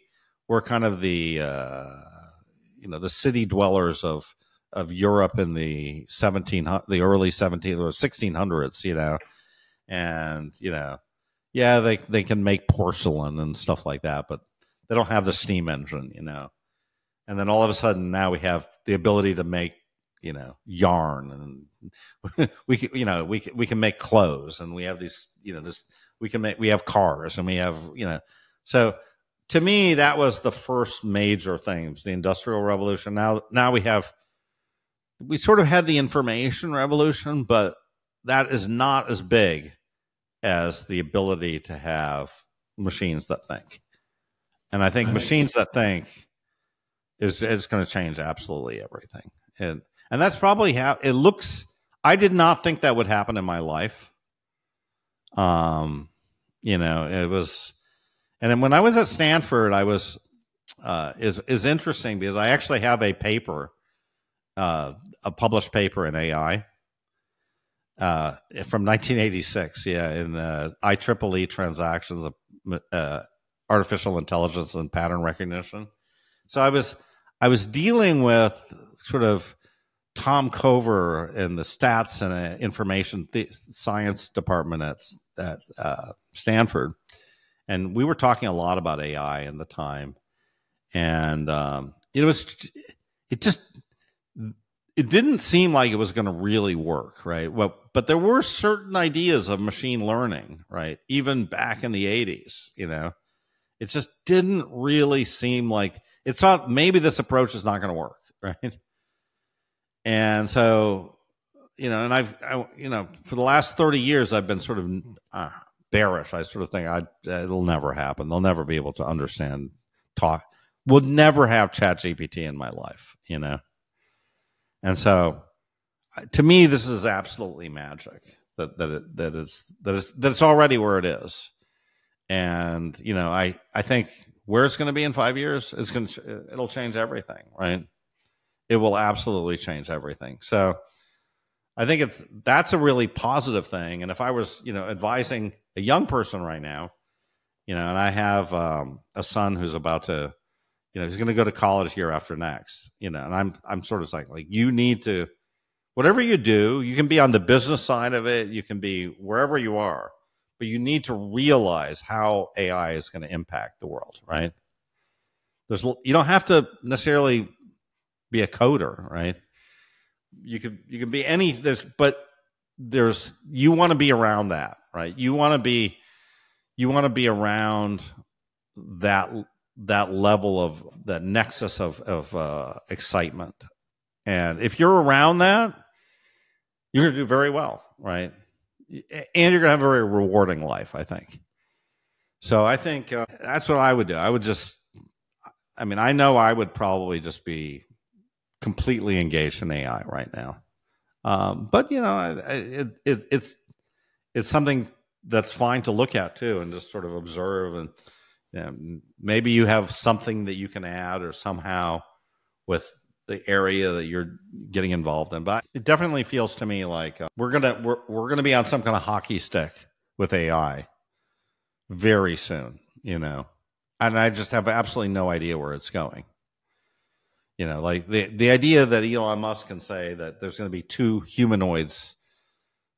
we're kind of the uh, you know the city dwellers of of Europe in the 17 the early 17 or 1600s, you know. And, you know, yeah, they they can make porcelain and stuff like that, but they don't have the steam engine, you know. And then all of a sudden now we have the ability to make, you know, yarn and (laughs) we can, you know, we can, we can make clothes and we have these, you know, this we can make we have cars and we have, you know. So to me that was the first major thing, was the industrial revolution. Now now we have we sort of had the information revolution, but that is not as big as the ability to have machines that think. And I think machines that think is is going to change absolutely everything. And and that's probably how it looks. I did not think that would happen in my life. Um, you know, it was, and then when I was at Stanford, I was uh, is is interesting because I actually have a paper uh, a published paper in AI uh, from 1986. Yeah, in the IEEE transactions of uh, artificial intelligence and pattern recognition. So I was I was dealing with sort of Tom Cover and the stats and uh, information th- science department at at uh, Stanford, and we were talking a lot about AI in the time, and um, it was it just it didn't seem like it was going to really work, right? Well, but there were certain ideas of machine learning, right? Even back in the 80s, you know, it just didn't really seem like it's not maybe this approach is not going to work, (laughs) right? And so, you know, and I've, I, you know, for the last 30 years, I've been sort of uh, bearish. I sort of think I, it'll never happen. They'll never be able to understand talk would never have chat gpt in my life you know and so to me this is absolutely magic that that it, that it's that it's that it's already where it is and you know i i think where it's going to be in five years is going to it'll change everything right? It will absolutely change everything. So i think it's that's a really positive thing and if i was you know advising a young person right now you know and i have um, a son who's about to you know he's going to go to college year after next you know and i'm i'm sort of like like you need to whatever you do you can be on the business side of it you can be wherever you are but you need to realize how ai is going to impact the world right? There's you don't have to necessarily be a coder right? You could you can be any there's but there's you want to be around that right? You want to be you want to be around that that level of that nexus of of uh, excitement. And if you're around that you're going to do very well right and you're going to have a very rewarding life i think. So i think uh, that's what i would do. I would just i mean i know i would probably just be completely engaged in ai right now. Um, but you know it, it, it's it's something that's fine to look at too and just sort of observe and you know, maybe you have something that you can add or somehow with the area that you're getting involved in but it definitely feels to me like uh, we're gonna we're, we're gonna be on some kind of hockey stick with ai very soon you know and i just have absolutely no idea where it's going you know like the the idea that elon musk can say that there's going to be two humanoids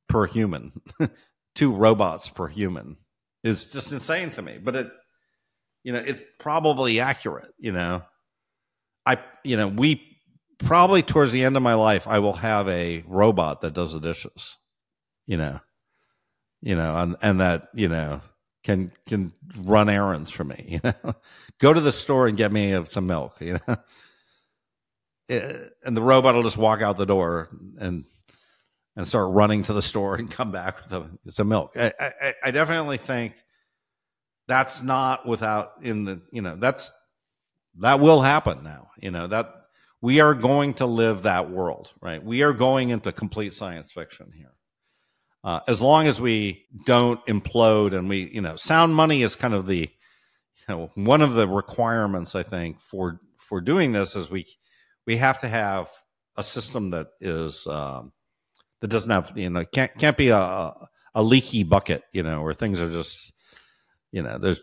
per human (laughs) two robots per human is just insane to me. But it, you know, it's probably accurate. You know, I, you know, we probably towards the end of my life, I will have a robot that does the dishes. You know, you know, and and that you know can can run errands for me. (laughs) You know, go to the store and get me some milk. You know. (laughs) Eh, and the robot will just walk out the door and and start running to the store and come back with some milk. I, I, I definitely think that's not without in the you know that's that will happen now. You know that we are going to live that world, right? We are going into complete science fiction here. Uh, as long as we don't implode and we, you know, sound money is kind of the, you know, one of the requirements I think for for doing this is we we have to have a system that is um, that doesn't have you know can't can't be a a leaky bucket you know where things are just you know there's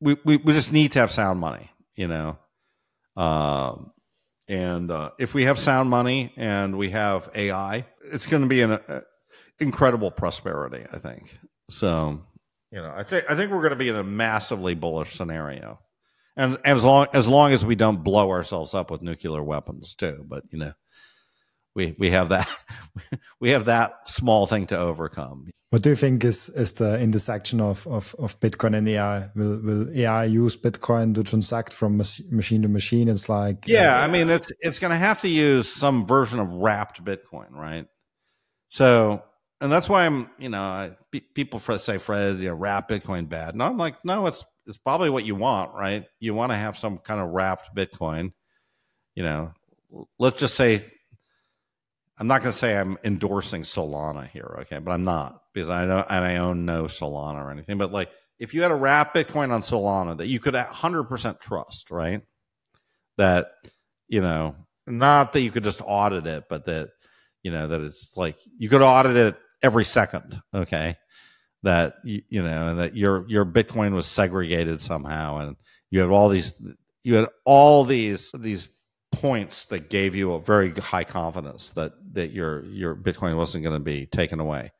we we, we just need to have sound money you know um and uh, if we have sound money and we have AI, it's going to be an uh, incredible prosperity. I think so. You know, I think I think we're going to be in a massively bullish scenario, and, and as long as long as we don't blow ourselves up with nuclear weapons too. But you know, we we have that (laughs) we have that small thing to overcome. What do you think is is the intersection of of, of Bitcoin and AI? Will will AI use Bitcoin to transact from machine to machine? It's like yeah, uh, I mean it's it's going to have to use some version of wrapped Bitcoin, right? So and that's why I'm you know I, people say Fred, you know, wrap Bitcoin bad. No, I'm like no, it's it's probably what you want, right? You want to have some kind of wrapped Bitcoin. You know, let's just say I'm not going to say I'm endorsing Solana here, okay, but I'm not because I don't and I own no Solana or anything. But like, if you had a wrap Bitcoin on Solana that you could 100% trust, right? That you know, not that you could just audit it, but that you know that it's like you could audit it every second, okay? That you, you know, and that your your Bitcoin was segregated somehow, and you had all these you had all these these points that gave you a very high confidence that that your your Bitcoin wasn't going to be taken away.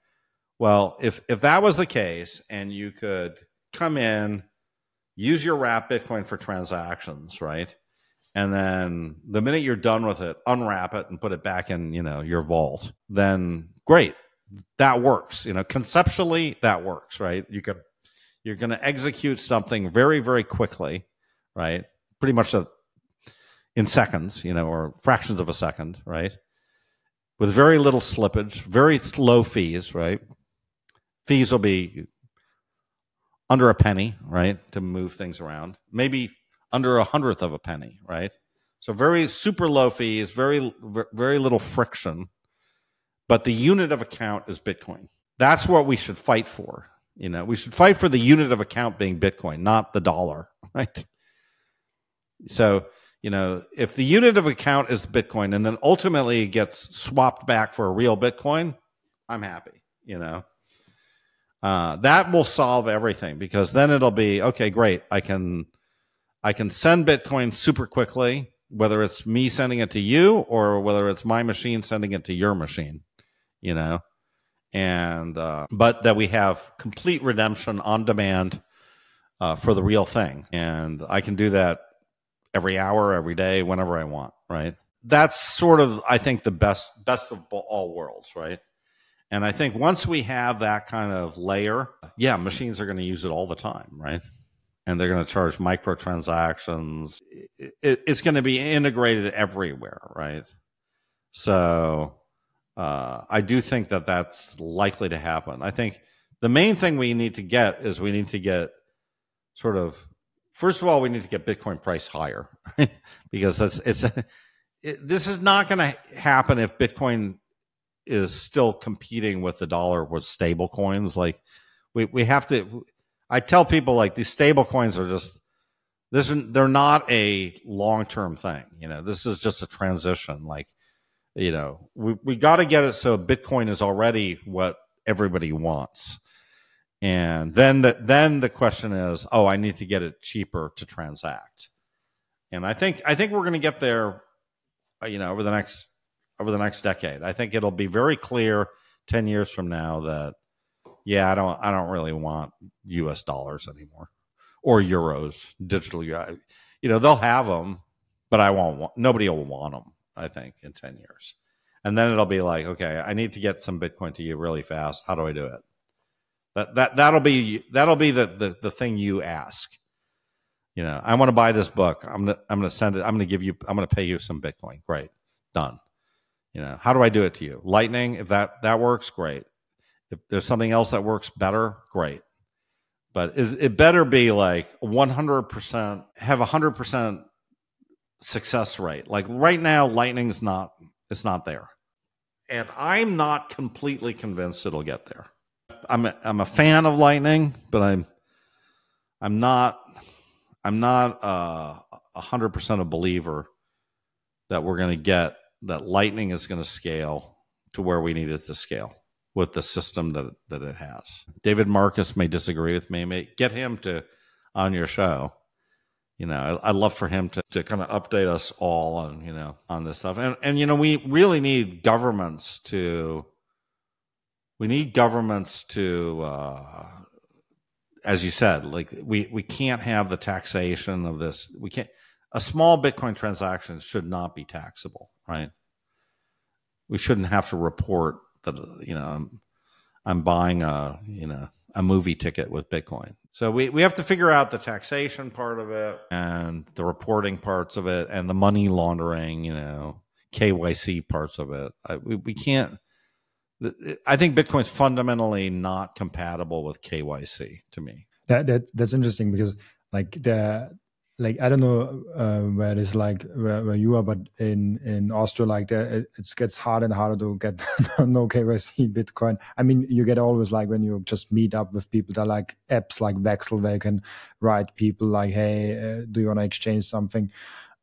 Well, if if that was the case, and you could come in, use your wrap Bitcoin for transactions, right? And then the minute you're done with it, unwrap it and put it back in, you know, your vault. Then great, that works. You know, conceptually that works, right? You could you're going to execute something very very quickly, right? Pretty much a in seconds, you know, or fractions of a second, right? With very little slippage, very low fees, right? Fees will be under a penny, right, to move things around. Maybe under a hundredth of a penny, right? So very super low fees, very very little friction, but the unit of account is Bitcoin. That's what we should fight for. You know, we should fight for the unit of account being Bitcoin, not the dollar, (laughs) right? So, you know, if the unit of account is Bitcoin and then ultimately it gets swapped back for a real Bitcoin, I'm happy, you know. Uh, that will solve everything because then it'll be okay, great. I can I can send Bitcoin super quickly, whether it's me sending it to you or whether it's my machine sending it to your machine, you know and uh, but that we have complete redemption on demand uh, for the real thing, and I can do that every hour, every day, whenever I want. Right? That's sort of I think the best best of all worlds. Right? And I think once we have that kind of layer, yeah, machines are going to use it all the time. Right? And they're going to charge microtransactions. It, it, it's going to be integrated everywhere. Right? So uh, I do think that that's likely to happen. I think the main thing we need to get is we need to get sort of first of all we need to get Bitcoin price higher (laughs) because that's it's it, this is not going to happen if Bitcoin is still competing with the dollar with stable coins. Like we we have to. I tell people like these stable coins are just this they're not a long term thing. You know, this is just a transition. Like you know, we, we got to get it so Bitcoin is already what everybody wants. And then the, then the question is, oh, I need to get it cheaper to transact. And I think I think we're going to get there, uh, you know, over the next over the next decade. I think it'll be very clear 10 years from now that yeah, I don't I don't really want US dollars anymore or euros, digital you know, they'll have them, but I won't want nobody will want them. I think, in 10 years. And then it'll be like, okay, I need to get some Bitcoin to you really fast. How do I do it? That that that'll be that'll be the the, the thing you ask. You know, I want to buy this book. I'm gonna I'm gonna send it. I'm gonna give you. I'm gonna pay you some Bitcoin. Great, done. You know, how do I do it to you? Lightning. If that that works, great. If there's something else that works better, great. But it, it better be like 100%. Have 100% success rate. Like right now, Lightning's not it's not there, and I'm not completely convinced it'll get there. I'm a, I'm a fan of Lightning, but I'm I'm not I'm not uh, a hundred percent a believer that we're going to get that Lightning is going to scale to where we need it to scale with the system that that it has. David Marcus may disagree with me. May get him to on your show you know, I'd love for him to, to kind of update us all on, you know, on this stuff. And, and, you know, we really need governments to, we need governments to, uh, as you said, like we, we can't have the taxation of this. We can't, a small Bitcoin transaction should not be taxable, right? We shouldn't have to report that, you know, I'm, I'm buying a, you know, a movie ticket with Bitcoin. So we, we have to figure out the taxation part of it and the reporting parts of it and the money laundering, you know, KYC parts of it. I, we, we can't. I think Bitcoin's fundamentally not compatible with KYC to me. That, that that's interesting because like the like I don't know uh, where it is like where, where, you are, but in in Austria, like there, it, it gets harder and harder to get (laughs) no KYC Bitcoin. I mean, you get always like when you just meet up with people, that like apps like Vexl where you can write people like, "Hey, uh, do you want to exchange something?"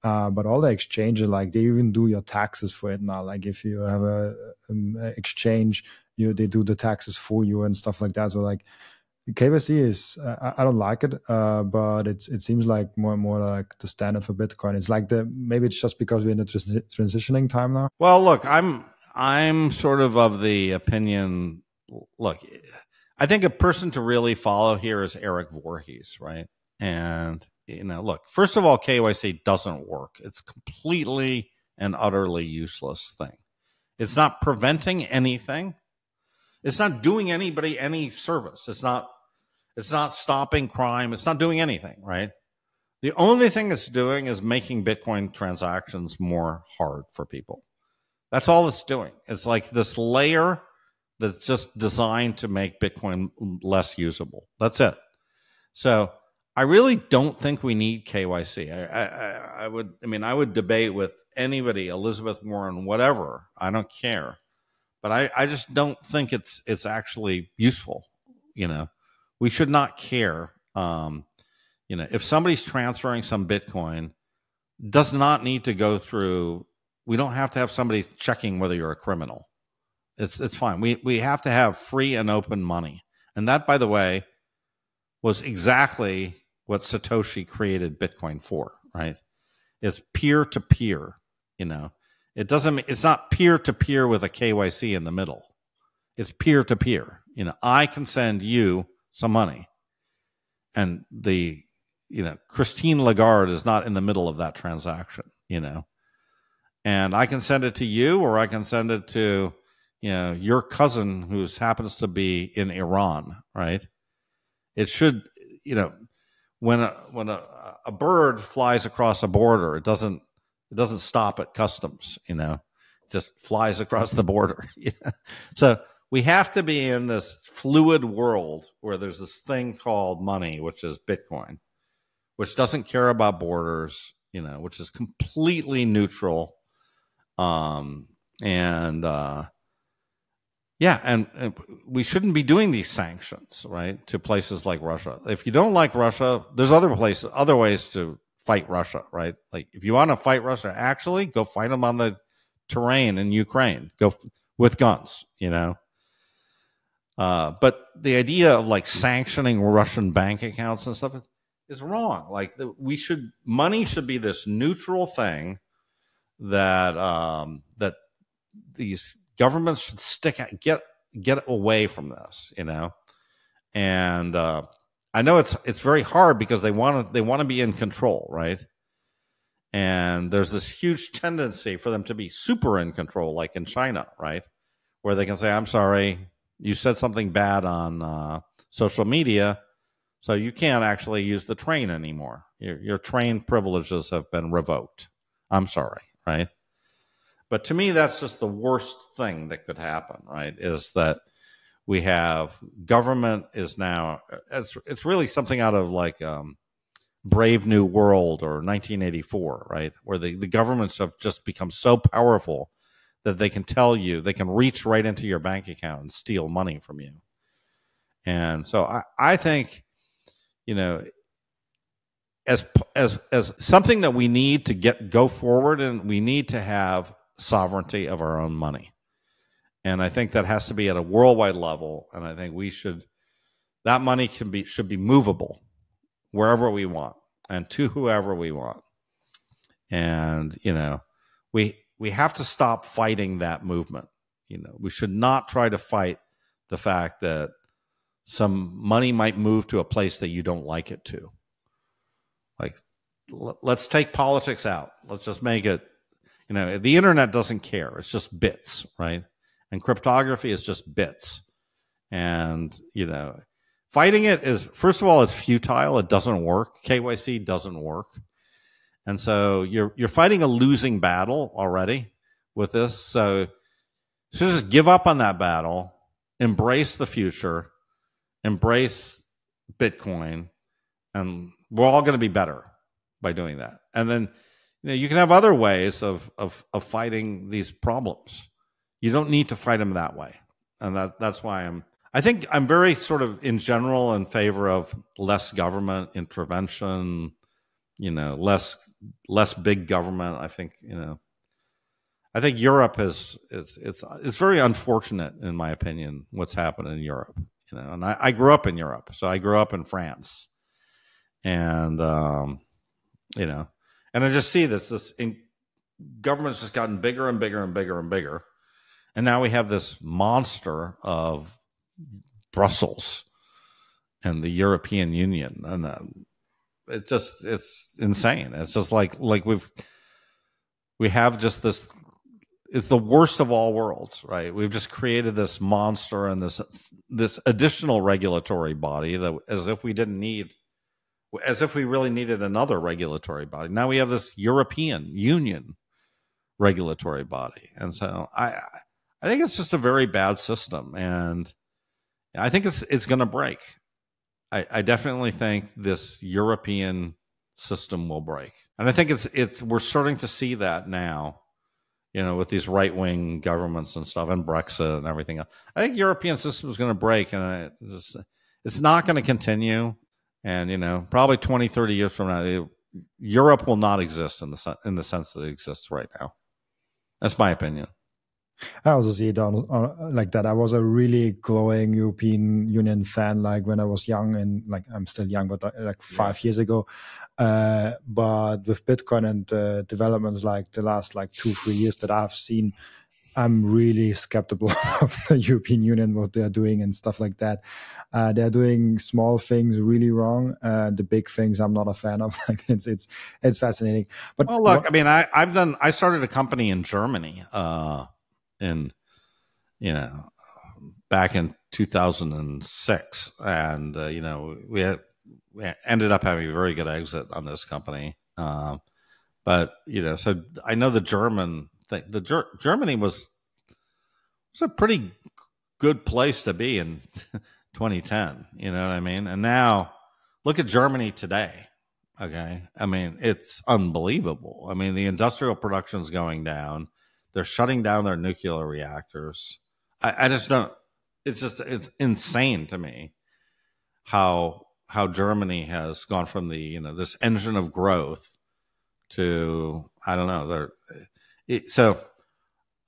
Uh, but all the exchanges, like they even do your taxes for it now. Like if you have a um, exchange, you they do the taxes for you and stuff like that. So like KYC is uh, I don't like it, uh, but it's it seems like more and more like the standard for Bitcoin. It's like the maybe it's just because we're in the transitioning time now. Well, look, I'm I'm sort of of the opinion. Look, I think a person to really follow here is Eric Voorhees, right? And you know, look, first of all, KYC doesn't work. It's completely and utterly useless thing. It's not preventing anything. It's not doing anybody any service. It's not it's not stopping crime. It's not doing anything, right? The only thing it's doing is making Bitcoin transactions more hard for people. That's all it's doing. It's like this layer that's just designed to make Bitcoin less usable. That's it. So I really don't think we need KYC. I, I, I would, I mean, I would debate with anybody, Elizabeth Warren, whatever. I don't care, but I, I just don't think it's it's actually useful. You know, we should not care. Um, you know, if somebody's transferring some Bitcoin, does not need to go through. We don't have to have somebody checking whether you're a criminal. It's it's fine. We we have to have free and open money, and that, by the way, was exactly what Satoshi created Bitcoin for. Right? It's peer to peer. You know, it doesn't. It's not peer to peer with a KYC in the middle. It's peer to peer. You know, I can send you some money, and the you know Christine Lagarde is not in the middle of that transaction. You know, and I can send it to you, or I can send it to you know your cousin who happens to be in Iran, right? It should, you know, when a when a, a bird flies across a border, it doesn't it doesn't stop at customs, you know, it just flies across the border. (laughs) so we have to be in this fluid world where there's this thing called money, which is Bitcoin, which doesn't care about borders, you know, which is completely neutral. Um, and uh, yeah, and, and, we shouldn't be doing these sanctions, right, to places like Russia. If you don't like Russia, there's other places, other ways to fight Russia, right? Like if you want to fight Russia, actually go fight them on the terrain in Ukraine. Go f- with guns, you know. Uh, but the idea of like sanctioning Russian bank accounts and stuff is, is wrong. Like we should money should be this neutral thing that um, that these governments should stick get get away from this, you know. And uh, I know it's it's very hard because they want to they want to be in control, right? And there's this huge tendency for them to be super in control, like in China, right? Where they can say, "I'm sorry, you said something bad on uh, social media, so you can't actually use the train anymore. Your, your train privileges have been revoked. I'm sorry, right?" But to me, that's just the worst thing that could happen, right? Is that we have government is now it's it's really something out of like um, Brave New World or 1984, right? Where the, the governments have just become so powerful that they can tell you they can reach right into your bank account and steal money from you. And so I, I think, you know, as as as something that we need to get go forward and we need to have sovereignty of our own money. And I think that has to be at a worldwide level. And I think we should, that money can be, should be movable wherever we want and to whoever we want. And, you know, we, we have to stop fighting that movement. You know, we should not try to fight the fact that some money might move to a place that you don't like it to. Like, let's take politics out. Let's just make it you know, the internet doesn't care. It's just bits, right? And cryptography is just bits. And, you know, fighting it is, first of all, it's futile. It doesn't work. KYC doesn't work. And so you're, you're fighting a losing battle already with this. So, so just give up on that battle, embrace the future, embrace Bitcoin, and we're all going to be better by doing that. And then you know, you can have other ways of, of, of fighting these problems. You don't need to fight them that way. And that, that's why I'm, I think I'm very sort of in general in favor of less government intervention, you know, less, less big government. I think, you know, I think Europe is, is, it's, it's very unfortunate in my opinion, what's happened in Europe, you know, and I, I grew up in Europe. So I grew up in France and, um, you know, and I just see this this in, government's just gotten bigger and bigger and bigger and bigger, and now we have this monster of Brussels and the European Union, and uh, it just it's insane. It's just like like we've we have just this it's the worst of all worlds, right? We've just created this monster and this this additional regulatory body that as if we didn't need as if we really needed another regulatory body. Now we have this European Union regulatory body, and so I I think it's just a very bad system, and I think it's it's going to break. I, I definitely think this European system will break, and I think it's it's we're starting to see that now. You know, with these right wing governments and stuff, and Brexit and everything else. I think European system is going to break, and it's, it's not going to continue. And you know, probably 20, 30 years from now, it, Europe will not exist in the in the sense that it exists right now. That's my opinion. I also see it on, on, like that. I was a really glowing European Union fan, like when I was young, and like I'm still young, but uh, like five yeah. years ago. Uh, but with Bitcoin and uh, developments like the last like two three years that I've seen, I'm really skeptical (laughs) of the European Union, what they're doing and stuff like that. Uh, they're doing small things really wrong. Uh, the big things I'm not a fan of. (laughs) Like it's it's it's fascinating. But well, look, I mean, I I've done. I started a company in Germany, uh, in you know, back in 2006, and uh, you know, we had we ended up having a very good exit on this company. Um, but you know, so I know the German The Ger- Germany was was a pretty good place to be in (laughs) 2010. You know what I mean? And now look at Germany today. Okay, I mean it's unbelievable. I mean the industrial production is going down. They're shutting down their nuclear reactors. I, I just don't. It's just it's insane to me how how Germany has gone from the you know this engine of growth to I don't know they're it, so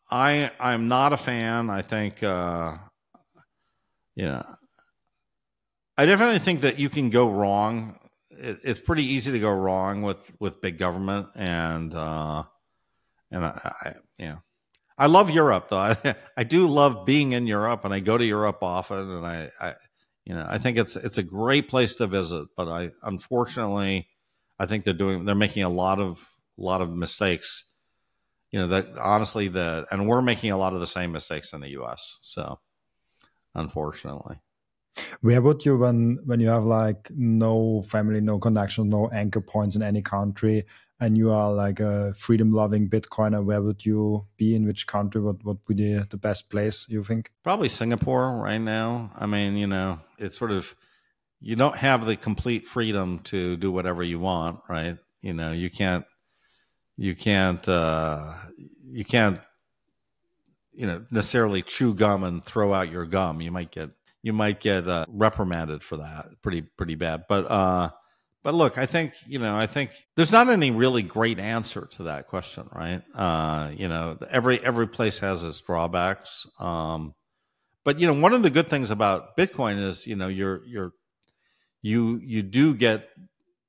I I'm not a fan. I think uh, you know I definitely think that you can go wrong. It, it's pretty easy to go wrong with with big government and uh, and I, I know I love Europe though. I, (laughs) I do love being in Europe and I go to Europe often and I, I you know I think it's it's a great place to visit. But I unfortunately I think they're doing they're making a lot of a lot of mistakes you know that honestly the and we're making a lot of the same mistakes in the us so unfortunately. Where would you when when you have like no family no connection no anchor points in any country and you are like a freedom loving bitcoiner where would you be? In which country? What what would be the best place you think? Probably singapore right now. I mean you know it's sort of you don't have the complete freedom to do whatever you want right? You know you can't you can't uh, you can't you know necessarily chew gum and throw out your gum. You might get you might get uh, reprimanded for that pretty pretty bad. But uh, but look, I think you know I think there's not any really great answer to that question, right? Uh, you know, every every place has its drawbacks. Um, but you know, one of the good things about Bitcoin is you know you're you're you you do get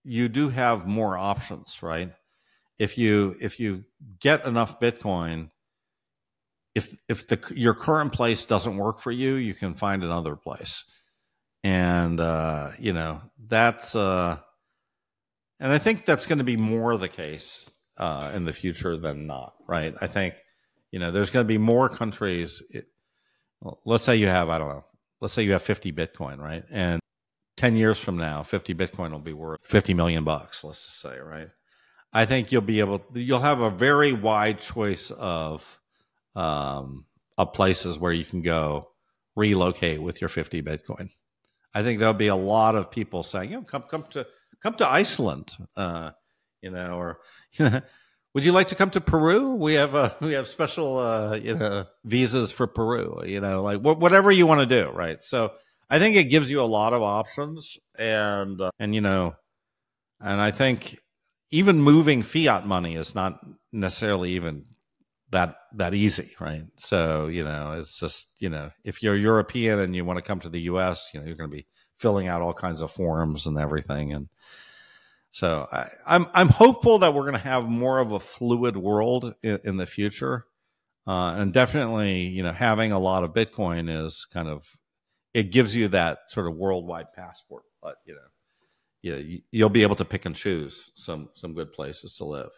you do have more options, right? If you if you get enough Bitcoin, if if the your current place doesn't work for you, you can find another place, and uh, you know that's uh, and I think that's going to be more the case uh, in the future than not, right? I think you know there's going to be more countries. It, well, let's say you have I don't know, let's say you have 50 Bitcoin, right, and 10 years from now, 50 Bitcoin will be worth 50 million bucks, let's just say, right? I think you'll be able. You'll have a very wide choice of um, of places where you can go relocate with your 50 Bitcoin. I think there'll be a lot of people saying, you know, come come to come to Iceland, uh, you know, or (laughs) would you like to come to Peru? We have a we have special uh, you know visas for Peru. You know, like wh- whatever you want to do, right? So I think it gives you a lot of options, and uh, and you know, and I think even moving fiat money is not necessarily even that that easy, right? So you know, it's just you know, if you're European and you want to come to the U.S., you know, you're going to be filling out all kinds of forms and everything, and so I, am I'm, I'm hopeful that we're going to have more of a fluid world in, in the future, uh, and definitely you know, having a lot of Bitcoin is kind of it gives you that sort of worldwide passport, but you know you know, you'll be able to pick and choose some some good places to live.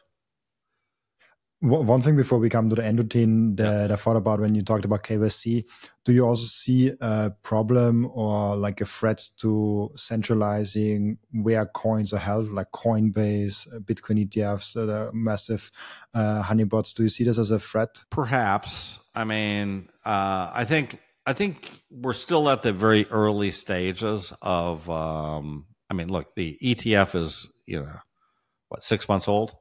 One thing before we come to the end routine that yeah. I thought about when you talked about KYC, do you also see a problem or like a threat to centralizing where coins are held, like Coinbase, Bitcoin ETFs, the massive uh, honeypots? Do you see this as a threat? Perhaps. I mean, uh, I think I think we're still at the very early stages of. Um, I mean, look, the ETF is you know what six months old,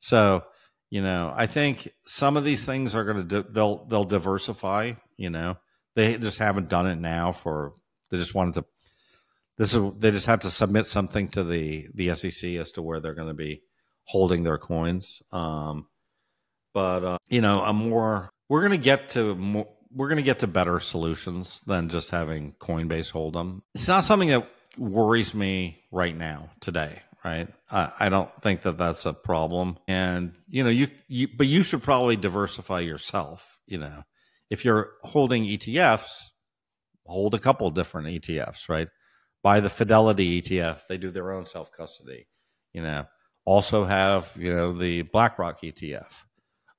so you know I think some of these things are going to they'll they'll diversify. You know, they just haven't done it now for they just wanted to. This is they just have to submit something to the the SEC as to where they're going to be holding their coins. Um, but uh, you know, a more we're going to get to more we're going to get to better solutions than just having Coinbase hold them. It's not something that worries me right now today. Right, I, I don't think that that's a problem, and you know, you, you but you should probably diversify yourself. You know, if you're holding ETFs, hold a couple different ETFs. Right, buy the Fidelity ETF; they do their own self custody. You know, also have you know the BlackRock ETF.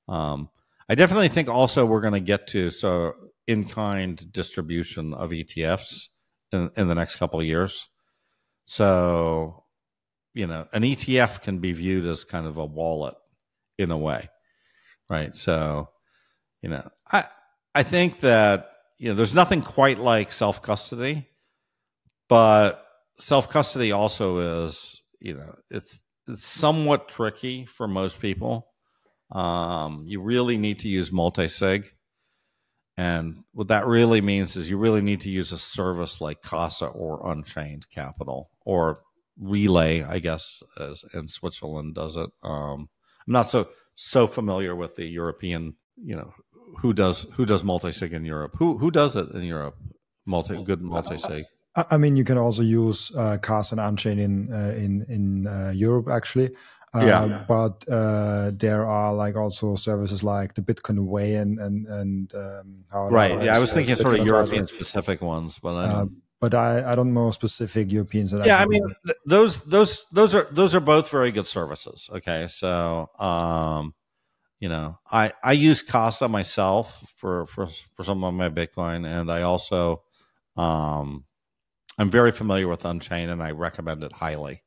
Um, I definitely think also we're going to get to so in kind distribution of ETFs in, in the next couple of years. So, you know, an ETF can be viewed as kind of a wallet in a way, right? So, you know, I I think that you know there's nothing quite like self custody, but self custody also is you know it's it's somewhat tricky for most people um, you really need to use multi-sig. And what that really means is you really need to use a service like Casa or Unchained Capital or Relai, I guess, as in Switzerland does it. Um, I'm not so so familiar with the European, you know, who does who does multi-sig in Europe? Who who does it in Europe? Multi good multi-sig. I mean, you can also use uh, Casa and Unchained in uh, in in uh, Europe actually yeah. Uh, but uh, there are like also services like the Bitcoin Way and and and um, right. Yeah, I was thinking sort of European specific ones, but I uh, don't. but I, I don't know specific Europeans that. Yeah, I, I mean th- those those those are those are both very good services. Okay, so um, you know, I I use Casa myself for for for some of my Bitcoin, and I also um, I'm very familiar with Unchained, and I recommend it highly.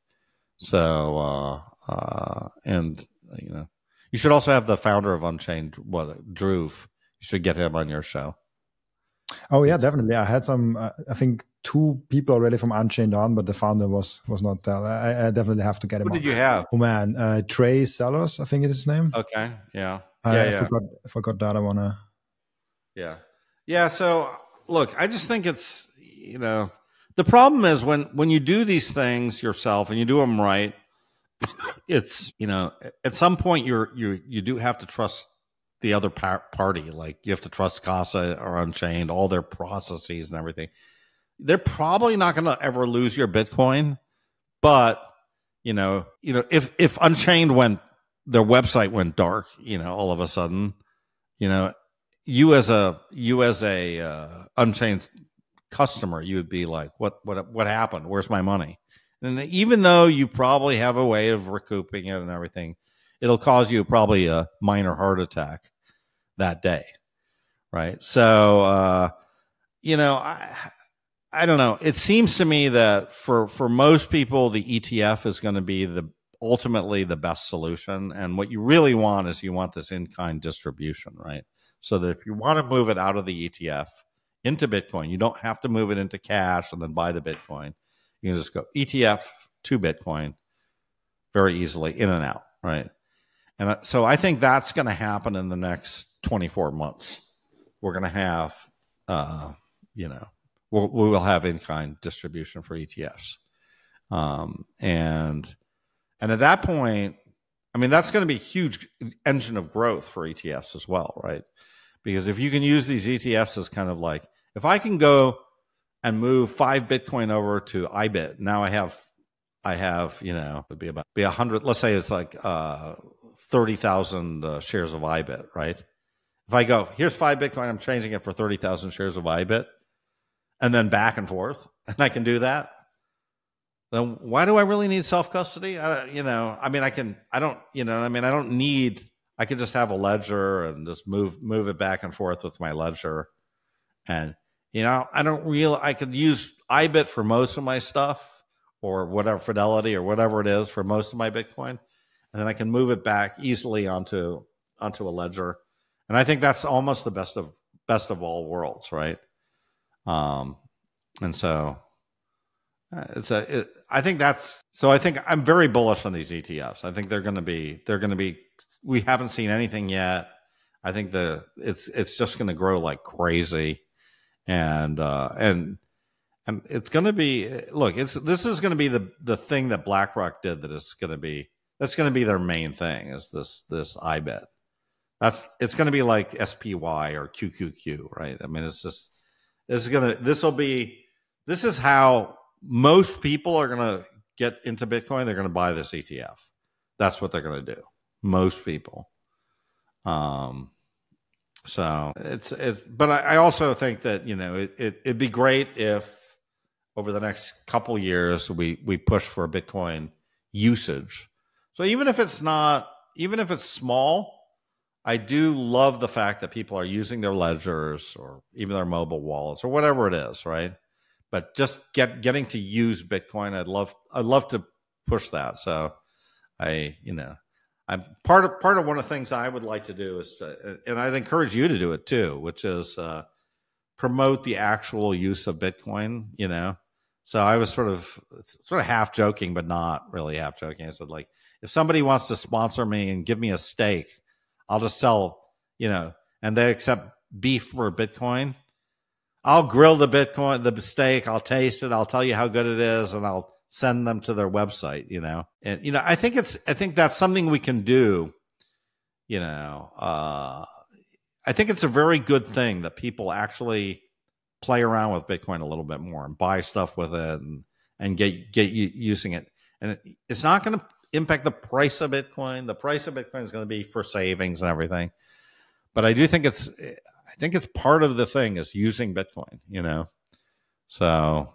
So uh, uh, and you know, you should also have the founder of Unchained, well, Dhruv. You should get him on your show. Oh yeah, definitely. I had some. Uh, I think two people already from Unchained on, but the founder was was not there. I, I definitely have to get him. Who did you have? Oh man, uh, Trey Sellers, I think it is his name. Okay, yeah, uh, yeah, I, yeah. Forgot, I forgot that. I wanna. Yeah, yeah. So look, I just think it's you know the problem is when when you do these things yourself and you do them right, it's you know at some point you're you you do have to trust the other par- party like you have to trust casa or unchained all their processes and everything. They're probably not going to ever lose your bitcoin but you know you know if if unchained went their website went dark you know all of a sudden you know you as a you as a uh, unchained customer you would be like what what what happened? Where's my money and even though you probably have a way of recouping it and everything, it'll cause you probably a minor heart attack that day. Right. So, uh, you know, I, I don't know. It seems to me that for, for most people, the ETF is going to be the ultimately the best solution. And what you really want is you want this in kind distribution, right? So that if you want to move it out of the ETF into Bitcoin, you don't have to move it into cash and then buy the Bitcoin you can just go ETF to Bitcoin very easily in and out, right? And so I think that's going to happen in the next 24 months. We're going to have, uh, you know, we'll, we will have in kind distribution for ETFs. Um, and, and at that point, I mean, that's going to be a huge engine of growth for ETFs as well, right? Because if you can use these ETFs as kind of like, if I can go and move five Bitcoin over to IBIT. Now I have, I have, you know, it'd be about be a hundred. Let's say it's like uh, thirty thousand uh, shares of IBIT, right? If I go, here's five Bitcoin, I'm changing it for thirty thousand shares of IBIT, and then back and forth, (laughs) and I can do that. Then why do I really need self custody? You know, I mean, I can, I don't, you know, I mean, I don't need. I could just have a ledger and just move move it back and forth with my ledger, and you know, I don't really, I could use IBIT for most of my stuff or whatever Fidelity or whatever it is for most of my Bitcoin. And then I can move it back easily onto, onto a ledger. And I think that's almost the best of, best of all worlds, right? Um, and so uh, it's a. It, I think that's so. I think I'm very bullish on these ETFs. I think they're going to be. They're going to be. We haven't seen anything yet. I think the it's it's just going to grow like crazy, and uh, and and it's going to be look. It's this is going to be the the thing that BlackRock did that is going to be that's going to be their main thing is this this IBIT. That's it's going to be like SPY or QQQ, right? I mean, it's just this is gonna this will be this is how most people are gonna get into Bitcoin. They're gonna buy this ETF. That's what they're gonna do. Most people. Um, so it's it's, but I, I also think that you know it, it it'd be great if over the next couple years we we push for Bitcoin usage. So even if it's not, even if it's small, I do love the fact that people are using their ledgers or even their mobile wallets or whatever it is, right? But just get getting to use Bitcoin, I'd love I'd love to push that. So I, you know, I'm part of part of one of the things I would like to do is to, and I'd encourage you to do it too, which is uh, promote the actual use of Bitcoin. You know, so I was sort of sort of half joking, but not really half joking. I said like, if somebody wants to sponsor me and give me a steak, I'll just sell, you know, and they accept beef for Bitcoin. I'll grill the Bitcoin, the steak. I'll taste it. I'll tell you how good it is, and I'll send them to their website. You know, and you know, I think it's, I think that's something we can do. You know, uh, I think it's a very good thing that people actually play around with Bitcoin a little bit more and buy stuff with it and and get get you using it. And it, it's not going to impact the price of Bitcoin. The price of Bitcoin is going to be for savings and everything. But I do think it's I think it's part of the thing is using Bitcoin, you know. So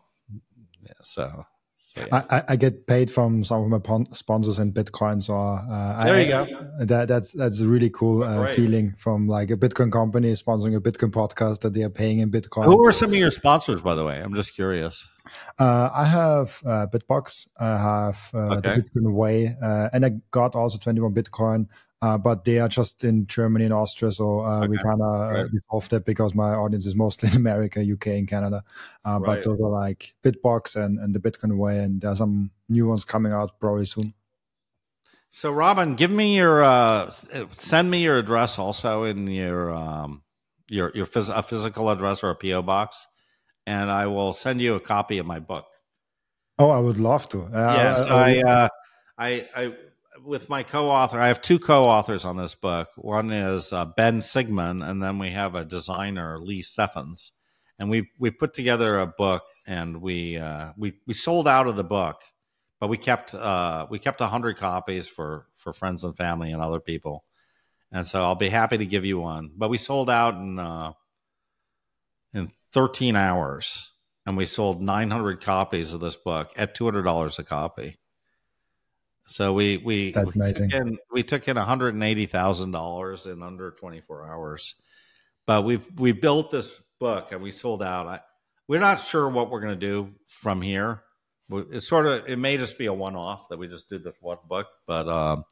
yeah, so, so yeah. I, I get paid from some of my sponsors in Bitcoin, so uh, there I, you go. That that's that's a really cool uh, feeling from like a Bitcoin company sponsoring a Bitcoin podcast that they are paying in Bitcoin. Who are some of your sponsors, by the way? I'm just curious. Uh, I have uh, Bitbox. I have uh, okay. the Bitcoin Way, uh, and I got also 21 Bitcoin. Uh, but they are just in Germany and Austria, so uh, okay. we kind of right. resolved that because my audience is mostly (laughs) in America, UK, and Canada. Right. But those are like Bitbox and, and the Bitcoin Way, and there are some new ones coming out probably soon. So, Robin, give me your send me your address also in your um, your your phys- a physical address or a PO box and I will send you a copy of my book. Oh, I would love to. Uh, yes, I, I, uh, I, I, with my co-author, I have two co-authors on this book. One is uh, Ben Sigman, and then we have a designer, Lee Steffens. And we we put together a book, and we uh, we we sold out of the book, but we kept uh, we kept hundred copies for for friends and family and other people. And so I'll be happy to give you one. But we sold out in uh, in 13 hours and we sold 900 copies of this book at $200 a copy. So we we That's we amazing. took in we took in $180,000 in under 24 hours. But we've we built this book and we sold out. I, we're not sure what we're going to do from here. It's sort of it may just be a one off that we just did this one book, but um,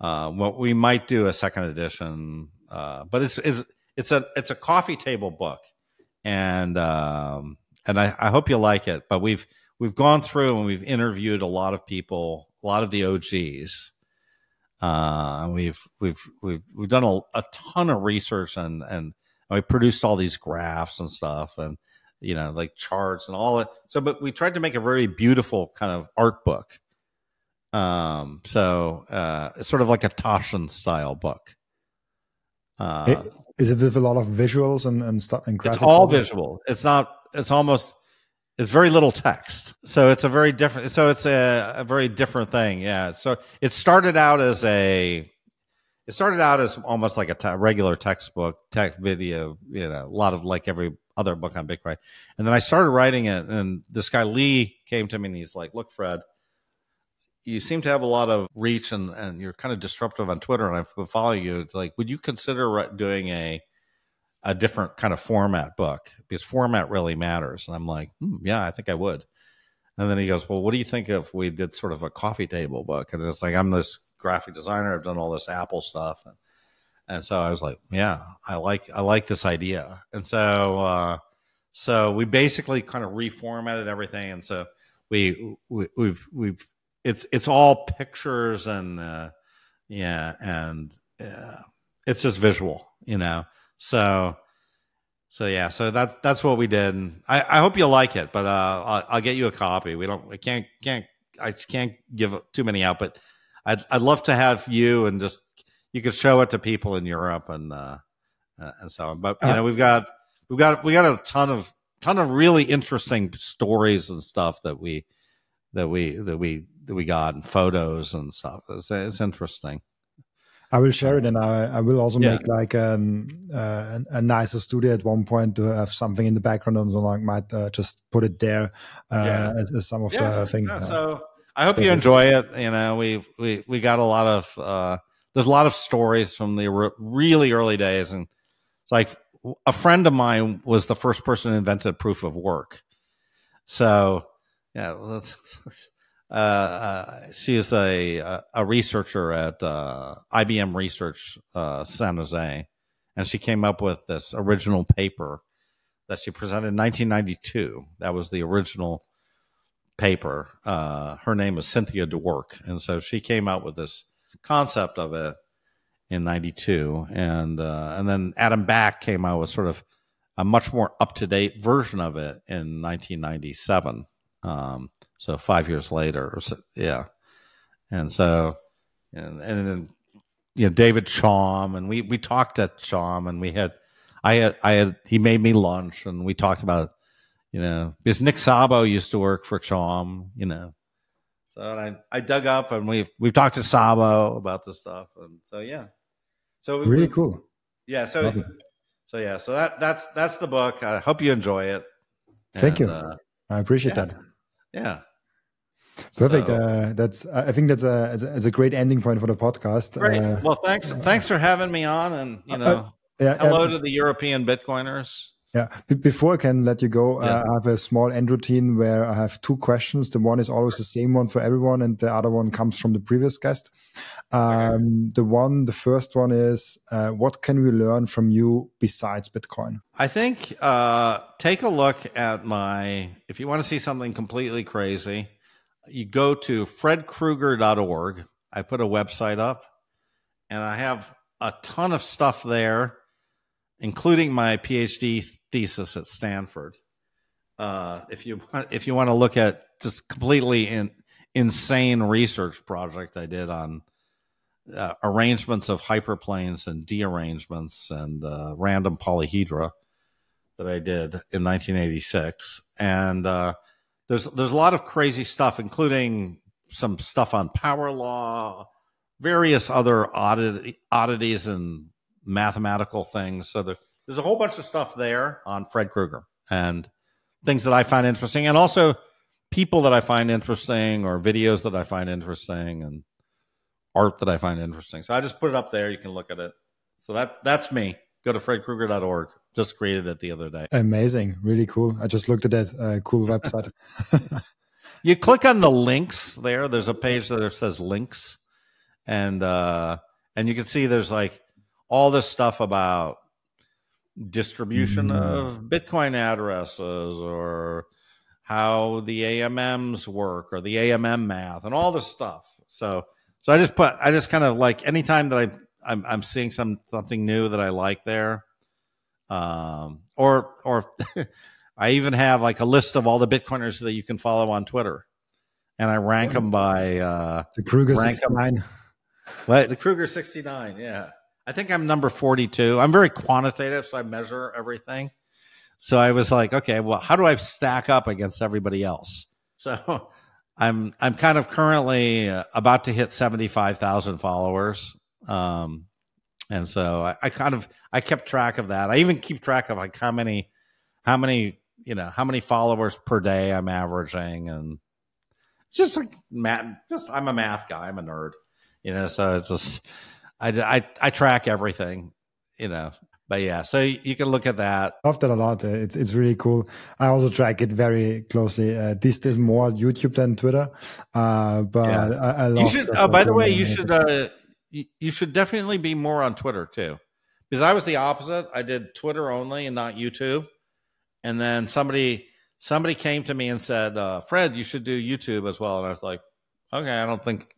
uh, what we might do a second edition. Uh, but it's it's it's a it's a coffee table book and um, and I, I hope you like it. But we've we've gone through and we've interviewed a lot of people, a lot of the OGs. Uh, we've we've we've we've done a, a ton of research and and we produced all these graphs and stuff and you know like charts and all that. So, but we tried to make a very beautiful kind of art book. Um, so uh, it's sort of like a Taschen style book. Uh, it, is it with a lot of visuals and and stuff and graphics? It's all visual. It's not. It's almost. It's very little text, so it's a very different. So it's a, a very different thing. Yeah. So it started out as a. It started out as almost like a te- regular textbook, tech video. You know, a lot of like every other book on Bitcoin, and then I started writing it. And this guy Lee came to me and he's like, "Look, Fred." you seem to have a lot of reach and, and you're kind of disruptive on Twitter and I follow you. It's like, would you consider doing a a different kind of format book because format really matters? And I'm like, hmm, yeah, I think I would. And then he goes, well, what do you think if we did sort of a coffee table book? And it's like, I'm this graphic designer. I've done all this Apple stuff. And, and so I was like, yeah, I like, I like this idea. And so, uh, So we basically kind of reformatted everything, and so we, we we've we've it's it's all pictures and uh, yeah, and uh, it's just visual, you know. So so yeah, so that's that's what we did. And I, I hope you'll like it, but uh, I'll, I'll get you a copy. We don't, I can't can't I just can't give too many out, but I'd I'd love to have you and just you could show it to people in Europe and uh, uh and so on. But you know, we've got we've got we got a ton of ton of really interesting stories and stuff that we that we that we that we got and photos and stuff. It's, it's interesting. I will share it, and I, I will also yeah. make like an, uh, a, a nicer studio at one point to have something in the background, and so like might uh, just put it there uh, yeah. as, some of yeah. the things. so I hope you enjoy it. You know, we we we got a lot of uh, there's a lot of stories from the re- really early days, and it's like a friend of mine was the first person who invented proof of work. So yeah, let's, let's uh, uh, she is a a researcher at uh, IBM Research uh, San Jose, and she came up with this original paper that she presented in 1992. That was the original paper. Uh, her name is Cynthia Dwork, and so she came out with this concept of it in 92 and uh, and then Adam Back came out with sort of a much more up to date version of it in 1997 um, so five years later, so, yeah. And so, and, and then, you know, David Chaum, and we, we talked at Chaum, and we had, I had, I had, he made me lunch, and we talked about, you know, because Nick Szabo used to work for Chaum, you know. So I, I dug up, and we've, we've talked to Szabo about this stuff. And so, yeah. So we, really cool. Yeah. So, so yeah. So that, that's, that's the book. I hope you enjoy it. Thank and, you. Uh, I appreciate yeah. that. Yeah. Perfect. So, uh, that's. I think that's a, that's a great ending point for the podcast. Great. Uh, well, thanks. Thanks for having me on, and you uh, know, uh, yeah, hello to the European Bitcoiners. Yeah. before I can let you go, uh. I have a small end routine where I have two questions. The one is always the same one for everyone, and the other one comes from the previous guest. Um, the one, the first one is, uh, what can we learn from you besides Bitcoin? I think uh, take a look at my. If you want to see something completely crazy, you go to fredkrueger.org. I put a website up, and I have a ton of stuff there, including my PhD thesis at Stanford. Uh, if you (laughs) want, if you want to look at just completely in, insane research project I did on uh, arrangements of hyperplanes and dearrangements and uh, random polyhedra that I did in 1986, and uh, there's there's a lot of crazy stuff, including some stuff on power law, various other oddity, oddities and mathematical things. So there, there's a whole bunch of stuff there on Fred Krueger and things that I find interesting, and also people that I find interesting or videos that I find interesting and art that I find interesting. So I just put it up there. You can look at it. So that that's me. Go to fredkrueger.org. Just created it the other day. Amazing. Really cool. I just looked at that uh, cool website. (laughs) you click on the links there. There's a page that says links. And uh and you can see there's like all this stuff about distribution mm. of Bitcoin addresses or how the AMMs work or the AMM math and all this stuff. So so I just put I just kind of like anytime that I I'm, I'm seeing some something new that I like there, um, or or (laughs) I even have like a list of all the Bitcoiners that you can follow on Twitter, and I rank them by uh, the Krueger sixty nine. What the Krueger sixty nine? Yeah, I think I'm number forty two. I'm very quantitative, so I measure everything. So I was like, okay, well, how do I stack up against everybody else? (laughs) So I'm I'm kind of currently uh, about to hit seventy five thousand followers um, and so I, I, kind of I kept track of that. I even keep track of like how many how many you know how many followers per day I'm averaging, and just like math. Just I'm a math guy. I'm a nerd, you know. So it's just I I, I track everything, you know. But yeah, so you can look at that. I love that a lot. It's it's really cool. I also track it very closely. Uh, this is more YouTube than Twitter, uh, but yeah. I, I love. You should. Uh, by the way, you should. Uh, you should definitely be more on Twitter too, because I was the opposite. I did Twitter only and not YouTube, and then somebody somebody came to me and said, uh, "Fred, you should do YouTube as well." And I was like, "Okay, I don't think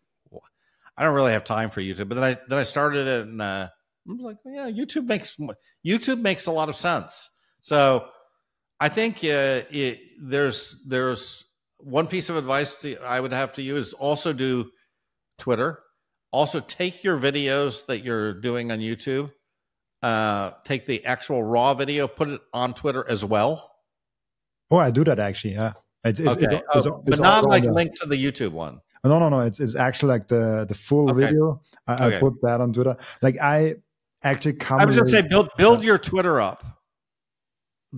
I don't really have time for YouTube." But then I then I started it, and uh, I was like, "Yeah, YouTube makes YouTube makes a lot of sense." So I think uh, it, there's there's one piece of advice I would have to use also do Twitter. Also take your videos that you're doing on YouTube, uh, take the actual raw video, put it on Twitter as well. Oh, I do that actually. Yeah, it's, it's, okay. it's, oh, but not like linked to the YouTube one. No, no, no. It's it's actually like the the full okay. video. I, okay. I, put that on Twitter. Like I actually come. I was gonna say build build your Twitter up.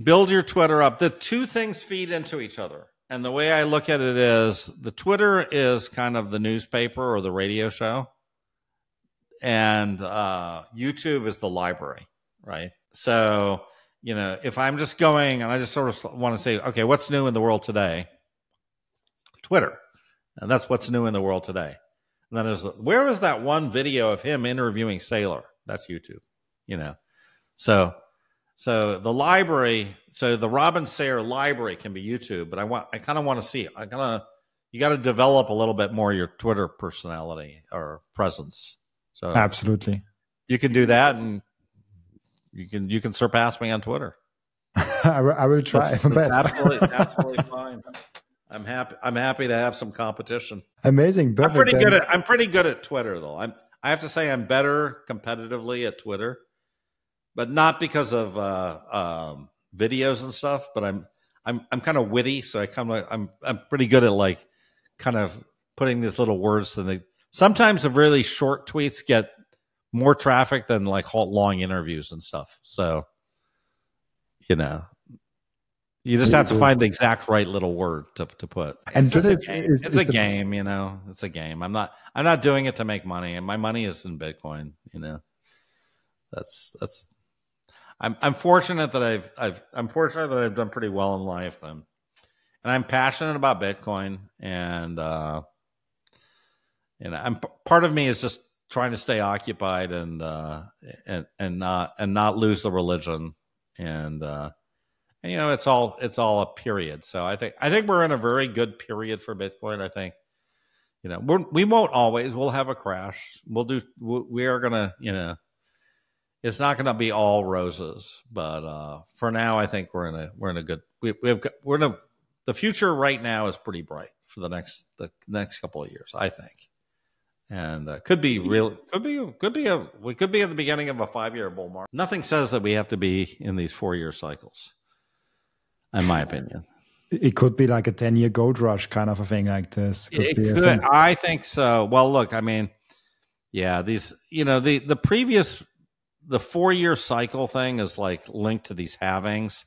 Build your Twitter up. The two things feed into each other. And the way I look at it is the Twitter is kind of the newspaper or the radio show, and uh, YouTube is the library, right? So, you know, if I'm just going and I just sort of want to say, okay, what's new in the world today? Twitter. And that's what's new in the world today. And then there's where was that one video of him interviewing Saylor? That's YouTube, you know. So so the library, so the Robin Seyr library can be YouTube, but I want, I kind of want to see, I kind of, you got to develop a little bit more your Twitter personality or presence. So absolutely, you can do that, and you can you can surpass me on Twitter. (laughs) I, will, I will try my best. Absolutely, absolutely (laughs) fine. I'm happy. I'm happy to have some competition. Amazing. Perfect. I'm pretty good at. I'm pretty good at Twitter, though. I'm. I have to say, I'm better competitively at Twitter but not because of uh, um, videos and stuff. But I'm I'm I'm kind of witty, so I of I'm I'm pretty good at like kind of putting these little words. And they sometimes the really short tweets get more traffic than like long interviews and stuff. So you know. You just have to find the exact right little word to, to put. And it's, it's, a, game. It's, it's a the, game, you know. It's a game. I'm not. I'm not doing it to make money, and my money is in Bitcoin. You know, that's that's I'm I'm fortunate that I've I've I'm fortunate that I've done pretty well in life and and I'm passionate about Bitcoin and uh and I'm part of me is just trying to stay occupied and uh and and not and not lose the religion and uh and, you know it's all it's all a period. So I think I think we're in a very good period for Bitcoin. I think you know we're, we won't always we'll have a crash. We'll do we are gonna you know it's not going to be all roses, but uh, for now, I think we're in a we're in a good we, we've got, we're in a the future right now is pretty bright for the next the next couple of years, I think, and uh, could be real could be could be a we could be at the beginning of a five year bull market. Nothing says that we have to be in these four year cycles, in my opinion. It could be like a ten year gold rush kind of a thing like this. Could it could. I think so. Well, look, I mean, yeah, these you know the the previous the four year cycle thing is like linked to these halvings.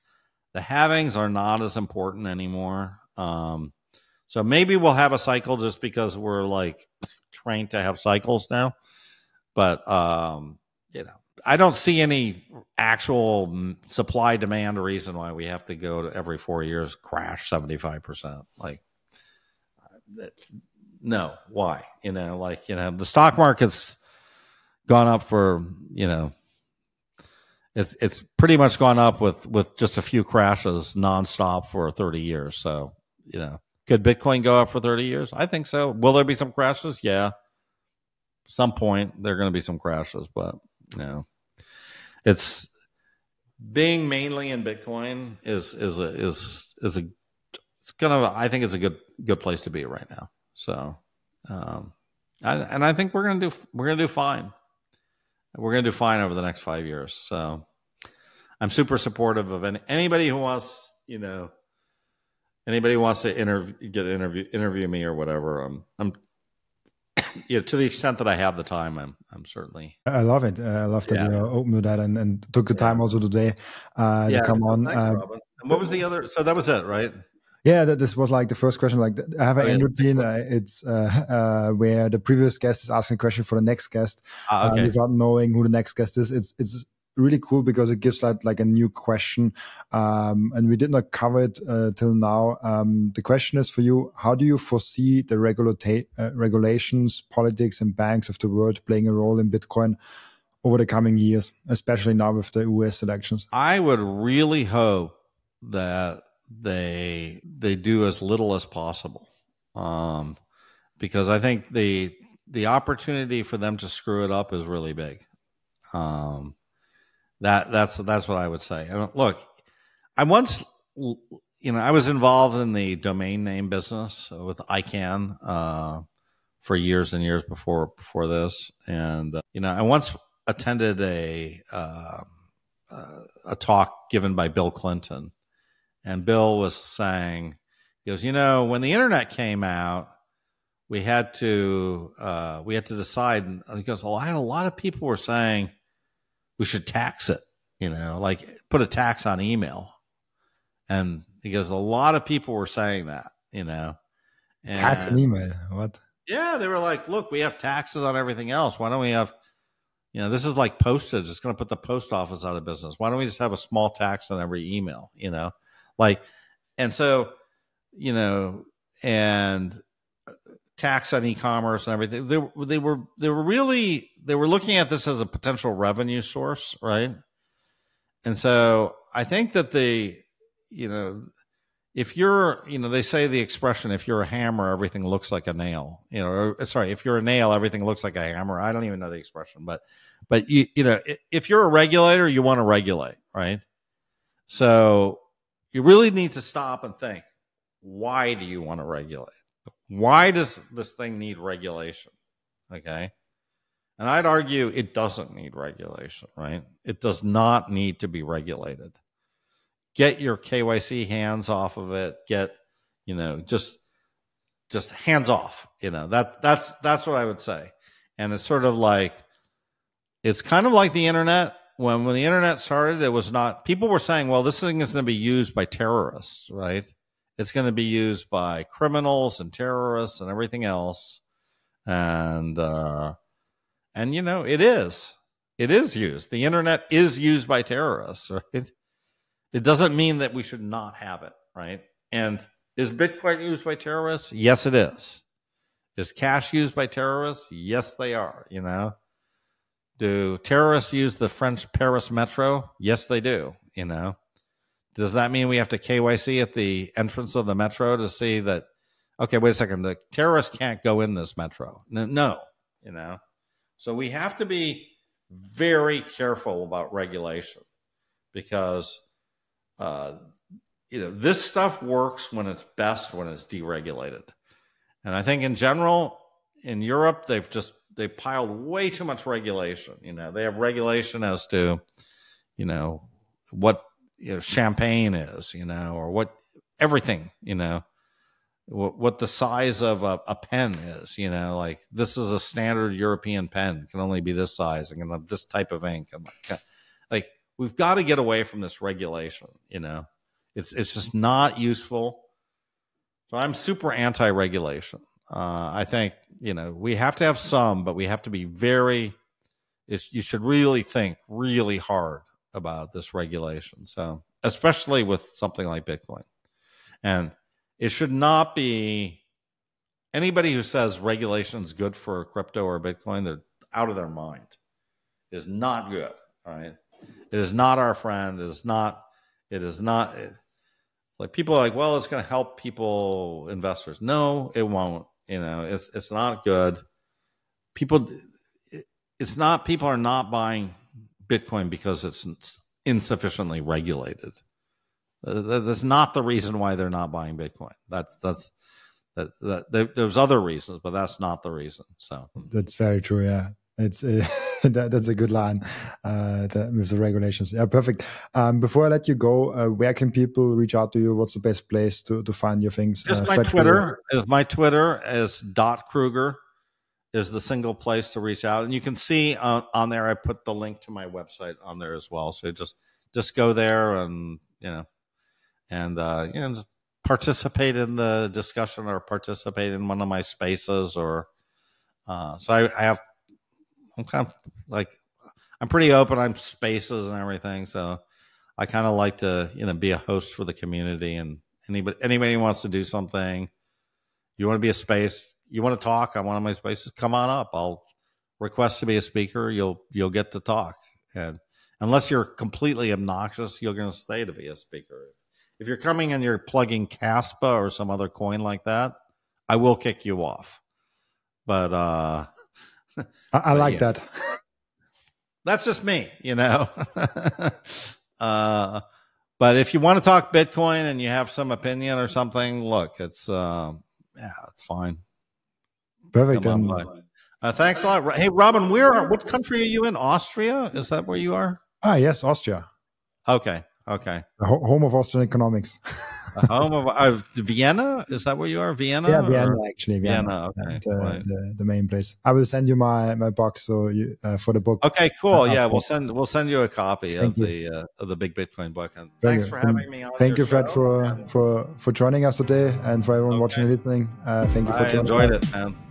The halvings are not as important anymore. Um, so maybe we'll have a cycle just because we're like trained to have cycles now. But um, I don't see any actual mm, supply demand reason why we have to go to every four years crash seventy five percent. Like, uh, no, why? You know, like you know, the stock market's gone up for you know it's it's pretty much gone up with with just a few crashes nonstop for 30 years. So, you know, could Bitcoin go up for 30 years? I think so. Will there be some crashes? Yeah. Some point there are going to be some crashes, but you know, it's being mainly in Bitcoin is is a is is a it's kind of I think it's a good good place to be right now. So, um, I, and I think we're gonna do we're gonna do fine we're to do fine over the next five years. So I'm super supportive of any, anybody who wants, you know, anybody who wants to interview, get interview, interview me or whatever. I'm, I'm, you know, to the extent that I have the time, I'm, I'm certainly. I love it. Uh, I love that yeah. you opened with that and, and took the time also today uh, yeah, to come on. Thanks, uh, what was the other? So that was it, right? Yeah, that this was like the first question. Like, I have an oh, end routine. Uh, it's uh, (laughs) uh, where the previous guest is asking a question for the next guest ah, okay. without knowing who the next guest is. It's it's really cool because it gives that like a new question, um, and we did not cover it uh, till now. Um, the question is for you: How do you foresee the regulata- uh, regulations, politics, and banks of the world playing a role in Bitcoin? Over the coming years, especially now with the US elections, I would really hope that they they do as little as possible, um, because I think the the opportunity for them to screw it up is really big. Um, that that's that's what I would say. And look, I once, you know, I was involved in the domain name business with ICANN uh, for years and years before before this, and uh, you know, I once attended a uh, uh, a talk given by Bill Clinton, and Bill was saying, he goes, you know, when the internet came out, we had to uh, we had to decide. And he goes, I had a lot of people were saying we should tax it, you know, like put a tax on email. And he goes, a lot of people were saying that, you know, and, tax and email. What? Yeah, they were like, look, we have taxes on everything else. Why don't we have you know, this is like postage. It's going to put the post office out of business. Why don't we just have a small tax on every email? You know, like, and so, you know, and tax on e-commerce and everything. They, they were they were really they were looking at this as a potential revenue source, right? And so I think that the you know if you're you know they say the expression if you're a hammer everything looks like a nail you know or, sorry if you're a nail everything looks like a hammer i don't even know the expression but but you you know if you're a regulator you want to regulate right so you really need to stop and think why do you want to regulate why does this thing need regulation okay and i'd argue it doesn't need regulation right it does not need to be regulated get your KYC hands off of it. Get, you know, just just hands off. You know, that's that's that's what I would say. And it's sort of like it's kind of like the internet. When when the internet started, it was not people were saying, well, this thing is going to be used by terrorists, right? It's going to be used by criminals and terrorists and everything else. And uh and you know, it is. It is used. The internet is used by terrorists, (laughs) right? It doesn't mean that we should not have it, right? And is Bitcoin used by terrorists? Yes, it is. Is cash used by terrorists? Yes, they are. You know, do terrorists use the French Paris metro? Yes, they do. You know, does that mean we have to KYC at the entrance of the metro to see that? Okay, wait a second. The terrorists can't go in this metro. No, no you know. So we have to be very careful about regulation because uh, you know, this stuff works when it's best when it's deregulated. And I think in general, in Europe, they've just they piled way too much regulation. You know, they have regulation as to, you know, what you know, champagne is, you know, or what everything, you know, what, what the size of a, a, pen is, you know, like this is a standard European pen, can only be this size and can have this type of ink. And like we've got to get away from this regulation. You know, it's it's just not useful. So I'm super anti-regulation. Uh, I think you know we have to have some, but we have to be very. you should really think really hard about this regulation. So especially with something like Bitcoin, and it should not be anybody who says regulation is good for crypto or Bitcoin. They're out of their mind. Is not good. All right. It is not our friend. It is not. It is not. It's like people are like, well, it's going to help people, investors. No, it won't. You know, it's it's not good. People, it's not. People are not buying Bitcoin because it's insufficiently regulated. That's not the reason why they're not buying Bitcoin. That's that's that, that there's other reasons, but that's not the reason. So that's very true. Yeah. It's uh, (laughs) that, that's a good line uh, with the regulations. Yeah, perfect. Um, before I let you go, uh, where can people reach out to you? What's the best place to, to find your things? Just uh, my Twitter. Is my Twitter is dot Krueger is the single place to reach out, and you can see on, on there. I put the link to my website on there as well. So just just go there and you know and uh, you know participate in the discussion or participate in one of my spaces or. Uh, so I, I have I'm kind of like I'm pretty open. I'm spaces and everything, so I kind of like to you know be a host for the community. And anybody anybody wants to do something, you want to be a space, you want to talk on one of my spaces, come on up. I'll request to be a speaker. You'll you'll get to talk. And unless you're completely obnoxious, you're going to stay to be a speaker. if you're coming and you're plugging Kaspa or some other coin like that, I will kick you off. But uh I, I like that. (laughs) That's just me, you know. (laughs) uh but if you want to talk Bitcoin and you have some opinion or something, look, it's uh yeah, it's fine. Perfect. Uh, thanks a lot. Hey, Robin, where are, what country are you in? Austria? Is that where you are? Ah, yes, Austria. Okay. Okay. The home of Austrian economics. home of uh, Vienna? Is that where you are? Vienna? Yeah, Vienna or? actually. Vienna. Vienna okay. The, right. the, the, main place. I will send you my my box so you uh, for the book. Okay, cool. Uh, yeah, we'll send we'll send you a copy Thank of you. the uh, of the Big Bitcoin book. And thanks for having me on. Thank you, Fred, for for for joining us today, and for everyone okay. watching and listening. Uh, thank you for I joining. I enjoyed it, man.